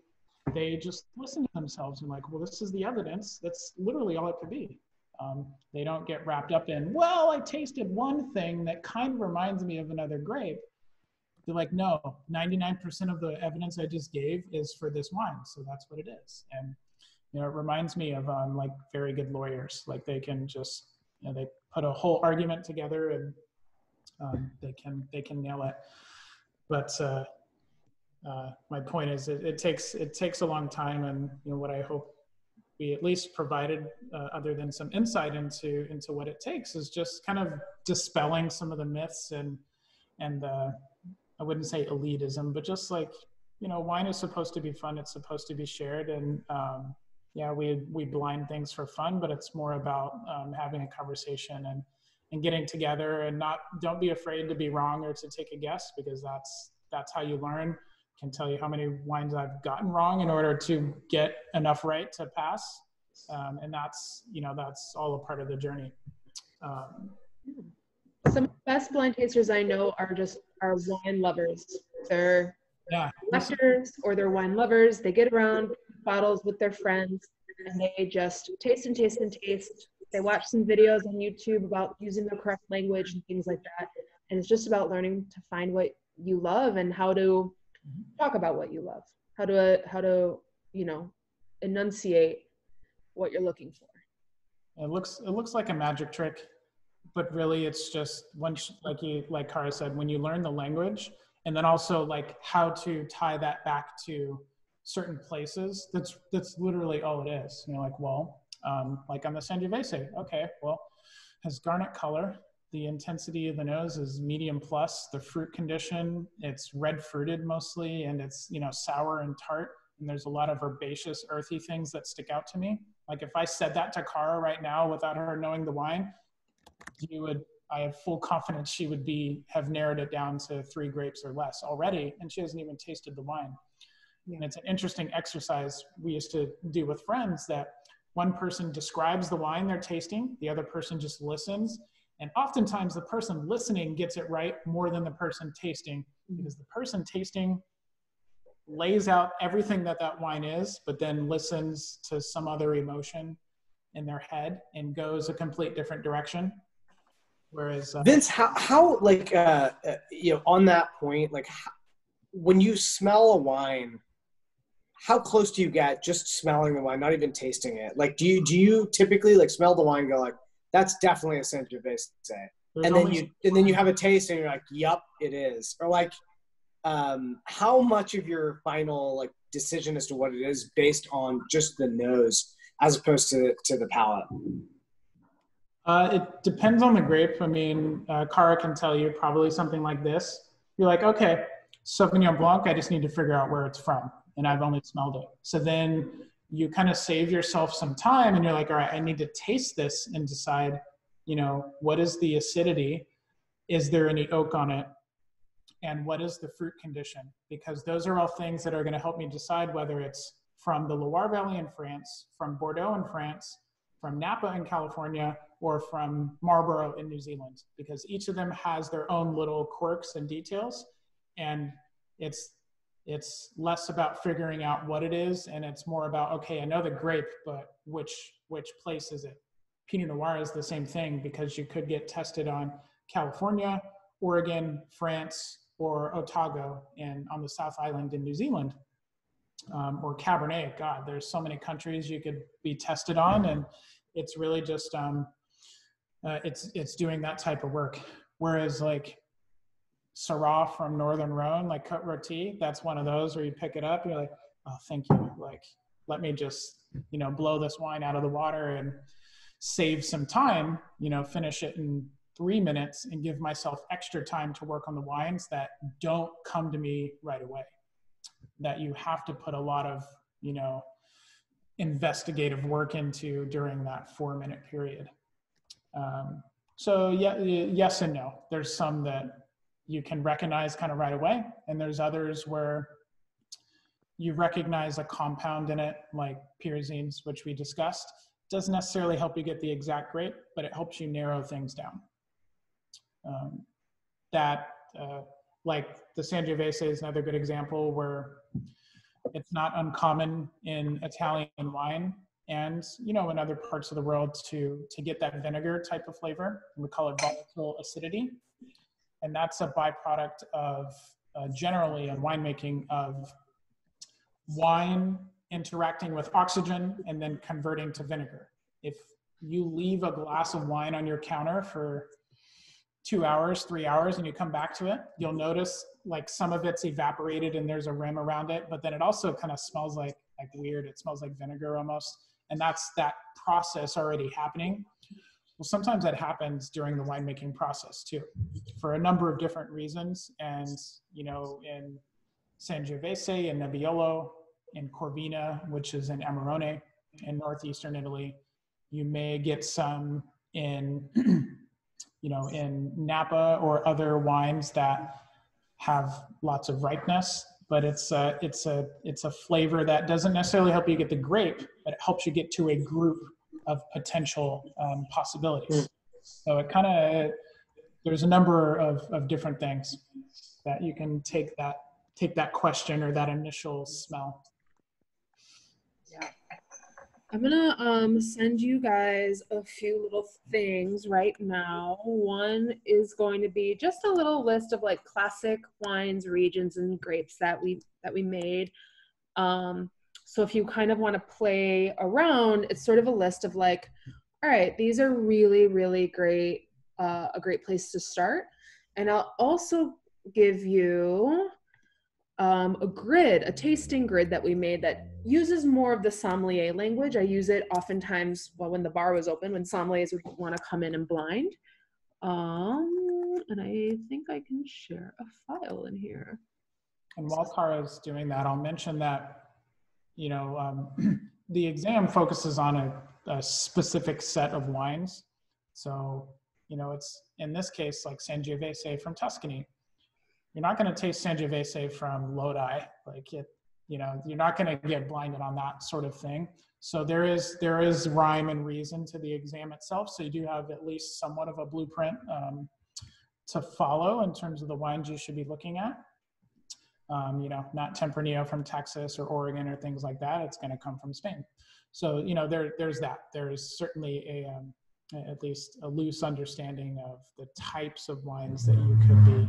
they just listen to themselves and like, well, this is the evidence. That's literally all it could be. Um, they don't get wrapped up in, well, I tasted one thing that kind of reminds me of another grape. They're like, no, 99% of the evidence I just gave is for this wine. So that's what it is. And, you know, it reminds me of um, like very good lawyers. Like they can just, you know, they put a whole argument together and um, they can, they can nail it. But, uh, uh, my point is it, it, takes it takes a long time and you know what i hope we at least provided uh, other than some insight into into what it takes is just kind of dispelling some of the myths and and uh, i wouldn't say elitism but just like you know wine is supposed to be fun it's supposed to be shared and um, yeah we we blind things for fun but it's more about um, having a conversation and and getting together and not don't be afraid to be wrong or to take a guess because that's that's how you learn can tell you how many wines I've gotten wrong in order to get enough right to pass. Um, and that's, you know, that's all a part of the journey. Um, Some of the best blind tasters I know are just are wine lovers. They're yeah. collectors or they're wine lovers. They get around bottles with their friends and they just taste and taste and taste. They watch some videos on YouTube about using the correct language and things like that. And it's just about learning to find what you love and how to talk about what you love how to how to you know enunciate what you're looking for it looks it looks like a magic trick but really it's just once like you like Cara said when you learn the language and then also like how to tie that back to certain places that's that's literally all it is you know like well um, like on the Sangiovese okay well has garnet color the intensity of the nose is medium plus. The fruit condition, it's red fruited mostly, and it's you know sour and tart. And there's a lot of herbaceous, earthy things that stick out to me. Like if I said that to Cara right now without her knowing the wine, you would. I have full confidence she would be have narrowed it down to three grapes or less already, and she hasn't even tasted the wine. And it's an interesting exercise we used to do with friends that one person describes the wine they're tasting, the other person just listens, and oftentimes the person listening gets it right more than the person tasting because the person tasting lays out everything that that wine is, but then listens to some other emotion in their head and goes a complete different direction. Whereas uh, Vince, how, how like, uh, uh, you know, on that point, like how, when you smell a wine, how close do you get just smelling the wine, not even tasting it? Like, do you, do you typically like smell the wine go like, that's definitely a Sangiovese. and then you and then you have a taste and you're like, "Yup, it is." Or like, um, how much of your final like decision as to what it is based on just the nose as opposed to to the palate? Uh, it depends on the grape. I mean, uh, Cara can tell you probably something like this. You're like, okay, Sauvignon Blanc. I just need to figure out where it's from, and I've only smelled it. So then you kind of save yourself some time and you're like, all right, I need to taste this and decide, you know, what is the acidity? Is there any oak on it? And what is the fruit condition? Because those are all things that are going to help me decide whether it's from the Loire Valley in France, from Bordeaux in France, from Napa in California, or from Marlborough in New Zealand, because each of them has their own little quirks and details. And it's it's less about figuring out what it is, and it's more about okay, I know the grape, but which which place is it? Pinot Noir is the same thing because you could get tested on California, Oregon, France, or Otago and on the South Island in New Zealand, um, or Cabernet. God, there's so many countries you could be tested on, and it's really just um, uh, it's it's doing that type of work. Whereas like Syrah from Northern Rhone, like Côte Rôtie. that's one of those where you pick it up, you're like, oh, thank you. Like, let me just, you know, blow this wine out of the water and save some time, you know, finish it in three minutes and give myself extra time to work on the wines that don't come to me right away. That you have to put a lot of, you know, investigative work into during that four minute period. Um, so yeah, yes and no. There's some that you can recognize kind of right away. And there's others where you recognize a compound in it, like pyrazines, which we discussed. Doesn't necessarily help you get the exact grape, but it helps you narrow things down. Um, that, uh, like the Sangiovese is another good example where it's not uncommon in Italian wine and you know in other parts of the world to to get that vinegar type of flavor. We call it volatile acidity and that's a byproduct of uh, generally in winemaking of wine interacting with oxygen and then converting to vinegar. If you leave a glass of wine on your counter for two hours, three hours, and you come back to it, you'll notice like some of it's evaporated and there's a rim around it, but then it also kind of smells like like weird. It smells like vinegar almost, and that's that process already happening. Well, sometimes that happens during the winemaking process too, for a number of different reasons. And, you know, in Sangiovese, in Nebbiolo, in Corvina, which is in Amarone in northeastern Italy, you may get some in, <clears throat> you know, in Napa or other wines that have lots of ripeness but it's a, it's a it's a flavor that doesn't necessarily help you get the grape, but it helps you get to a group of potential um, possibilities. Mm. So it kind of there's a number of, of different things that you can take that take that question or that initial smell. Yeah. I'm gonna um, send you guys a few little things right now. One is going to be just a little list of like classic wines, regions, and grapes that we that we made. Um, so if you kind of want to play around, it's sort of a list of like, all right, these are really, really great, uh, a great place to start. And I'll also give you um, a grid, a tasting grid that we made that uses more of the sommelier language. I use it oftentimes well, when the bar was open, when sommeliers would want to come in and blind. Um, and I think I can share a file in here. And while Cara's doing that, I'll mention that you know, um, <clears throat> the exam focuses on a, a, specific set of wines. So, you know, it's in this case like Sangiovese from Tuscany. You're not going to taste Sangiovese from Lodi, like it. You know, you're not going to get blinded on that sort of thing. So there is there is rhyme and reason to the exam itself. So you do have at least somewhat of a blueprint um, to follow in terms of the wines you should be looking at um, you know, not Tempranillo from Texas or Oregon or things like that. It's going to come from Spain. So, you know, there, there's that. There's certainly a, um, at least a loose understanding of the types of wines that you could be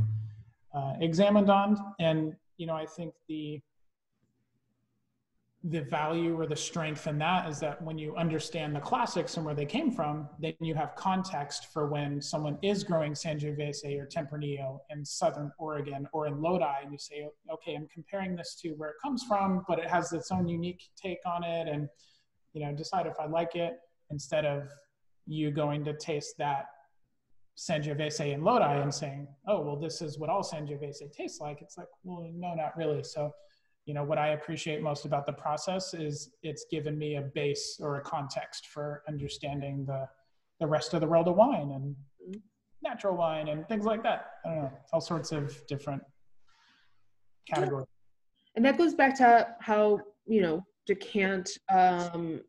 uh, examined on. And, you know, I think the, the value or the strength in that is that when you understand the classics and where they came from, then you have context for when someone is growing Sangiovese or Tempranillo in Southern Oregon or in Lodi, and you say, okay, I'm comparing this to where it comes from, but it has its own unique take on it, and you know, decide if I like it instead of you going to taste that Sangiovese in Lodi and saying, oh, well, this is what all Sangiovese tastes like. It's like, well, no, not really. So you know, what I appreciate most about the process is it's given me a base or a context for understanding the, the rest of the world of wine and natural wine and things like that. I don't know, all sorts of different categories. And that goes back to how, you know, Decant um,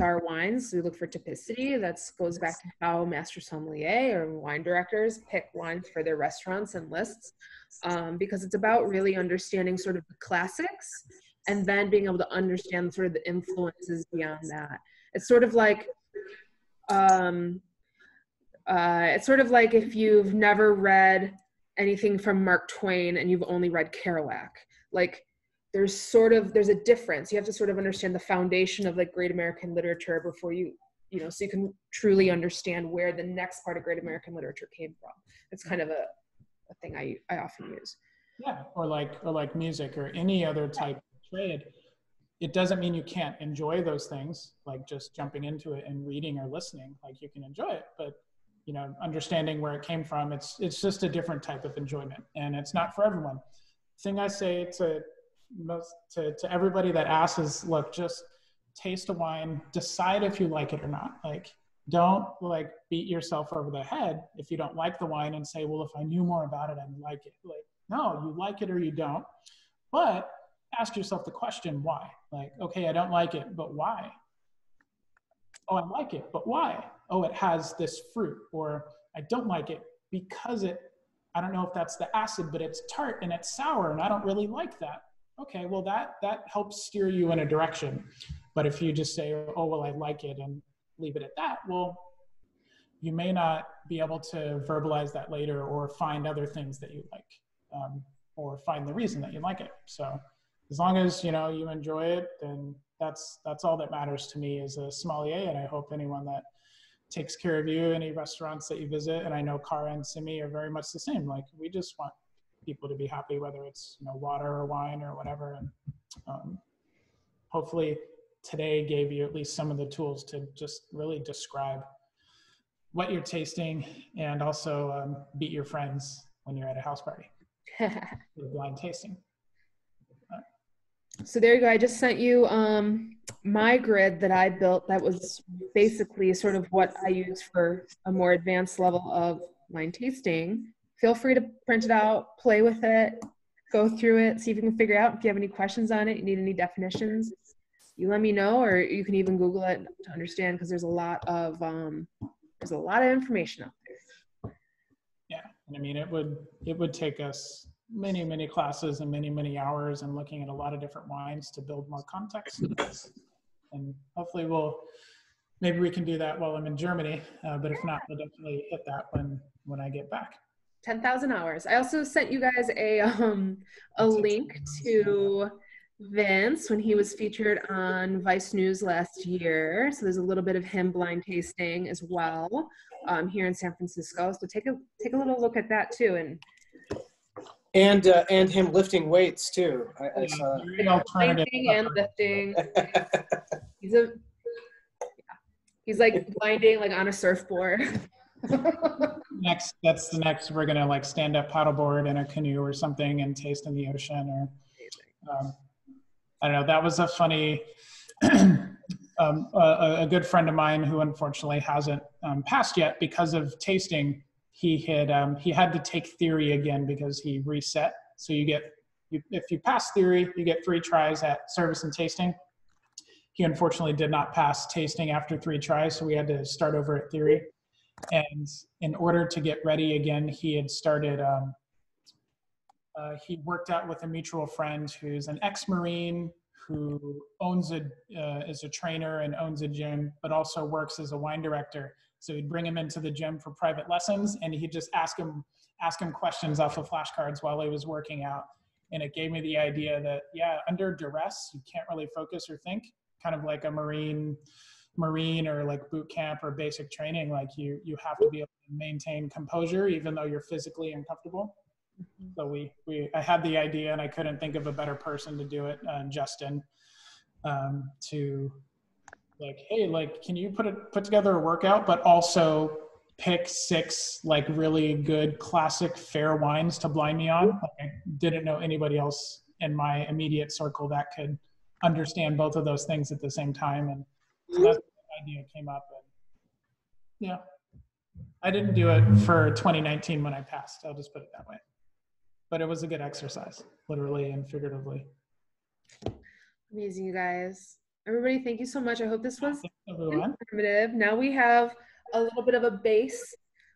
our wines. We look for typicity. That goes back to how master sommelier or wine directors pick wines for their restaurants and lists, um, because it's about really understanding sort of the classics and then being able to understand sort of the influences beyond that. It's sort of like, um, uh, it's sort of like if you've never read anything from Mark Twain and you've only read Kerouac. Like there's sort of there's a difference. You have to sort of understand the foundation of like great american literature before you you know so you can truly understand where the next part of great american literature came from. It's kind of a, a thing i i often use. Yeah or like or like music or any other type of trade. It doesn't mean you can't enjoy those things like just jumping into it and reading or listening like you can enjoy it but you know understanding where it came from it's it's just a different type of enjoyment and it's not for everyone. Thing i say to most to, to everybody that asks is look just taste a wine decide if you like it or not. Like don't like beat yourself over the head if you don't like the wine and say well if i knew more about it i'd like it. Like no you like it or you don't. But ask yourself the question why? Like okay i don't like it but why? Oh i like it but why? Oh it has this fruit or i don't like it because it i don't know if that's the acid but it's tart and it's sour and i don't really like that okay, well that that helps steer you in a direction. But if you just say, oh well, I like it and leave it at that, well, you may not be able to verbalize that later or find other things that you like um, or find the reason that you like it. So as long as you know you enjoy it, then that's that's all that matters to me as a sommelier. And I hope anyone that takes care of you, any restaurants that you visit, and I know Cara and Simi are very much the same. Like we just want people to be happy, whether it's you know water or wine or whatever. And um, hopefully today gave you at least some of the tools to just really describe what you're tasting and also um, beat your friends when you're at a house party <laughs> blind tasting. So there you go. I just sent you um, my grid that I built. That was basically sort of what I use for a more advanced level of wine tasting feel free to print it out, play with it, go through it, see if you can figure out if you have any questions on it, you need any definitions, you let me know, or you can even Google it to understand because there's a lot of um, there's a lot of information out there. Yeah, and I mean it would it would take us many many classes and many many hours and looking at a lot of different wines to build more context. and hopefully we'll maybe we can do that while I'm in Germany. Uh, but if not, we'll definitely hit that when when I get back. 10,000 hours. I also sent you guys a um a link to Vince when he was featured on Vice News last year. So there's a little bit of him blind tasting as well um, here in San Francisco. So take a take a little look at that too, and and uh, and him lifting weights too. I, I saw. Lifting and lifting. <laughs> he's a yeah. he's like blinding like on a surfboard. <laughs> <laughs> next, that's the next. We're gonna like stand up paddleboard in a canoe or something and taste in the ocean, or um, I don't know. That was a funny. <clears throat> um, a, a, good friend of mine who unfortunately hasn't um, passed yet because of tasting. He had um, he had to take theory again because he reset. So you get you, if you pass theory, you get three tries at service and tasting. He unfortunately did not pass tasting after three tries, so we had to start over at theory. And in order to get ready again, he had started, um, uh, he worked out with a mutual friend who's an ex Marine who owns a, uh, is a trainer and owns a gym, but also works as a wine director. So he'd bring him into the gym for private lessons and he'd just ask him, ask him questions off of flashcards while he was working out. And it gave me the idea that, yeah, under duress, you can't really focus or think, kind of like a Marine marine or like boot camp or basic training like you you have to be able to maintain composure even though you're physically uncomfortable mm-hmm. so we we i had the idea and i couldn't think of a better person to do it uh, justin um, to like hey like can you put it put together a workout but also pick six like really good classic fair wines to blind me on like i didn't know anybody else in my immediate circle that could understand both of those things at the same time. And so that's the idea came up. And yeah, I didn't do it for 2019 when I passed. I'll just put it that way. But it was a good exercise, literally and figuratively. Amazing, you guys. Everybody, thank you so much. I hope this was informative. Now we have a little bit of a base,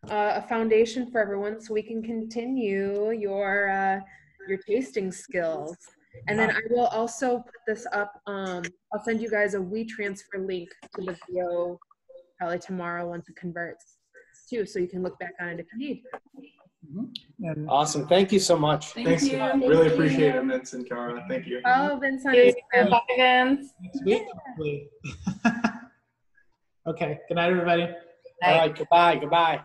uh, a foundation for everyone, so we can continue your uh, your tasting skills. And then I will also put this up. Um, I'll send you guys a WeTransfer link to the video probably tomorrow once it converts too, so you can look back on it if you need. And Awesome. Thank you so much. Thanks. Really appreciate it, Vince and Cara. Thank you. Oh, Vincent. Bye, Vince. next week, hopefully. <laughs> okay. Good night, everybody. All right. Goodbye. Goodbye.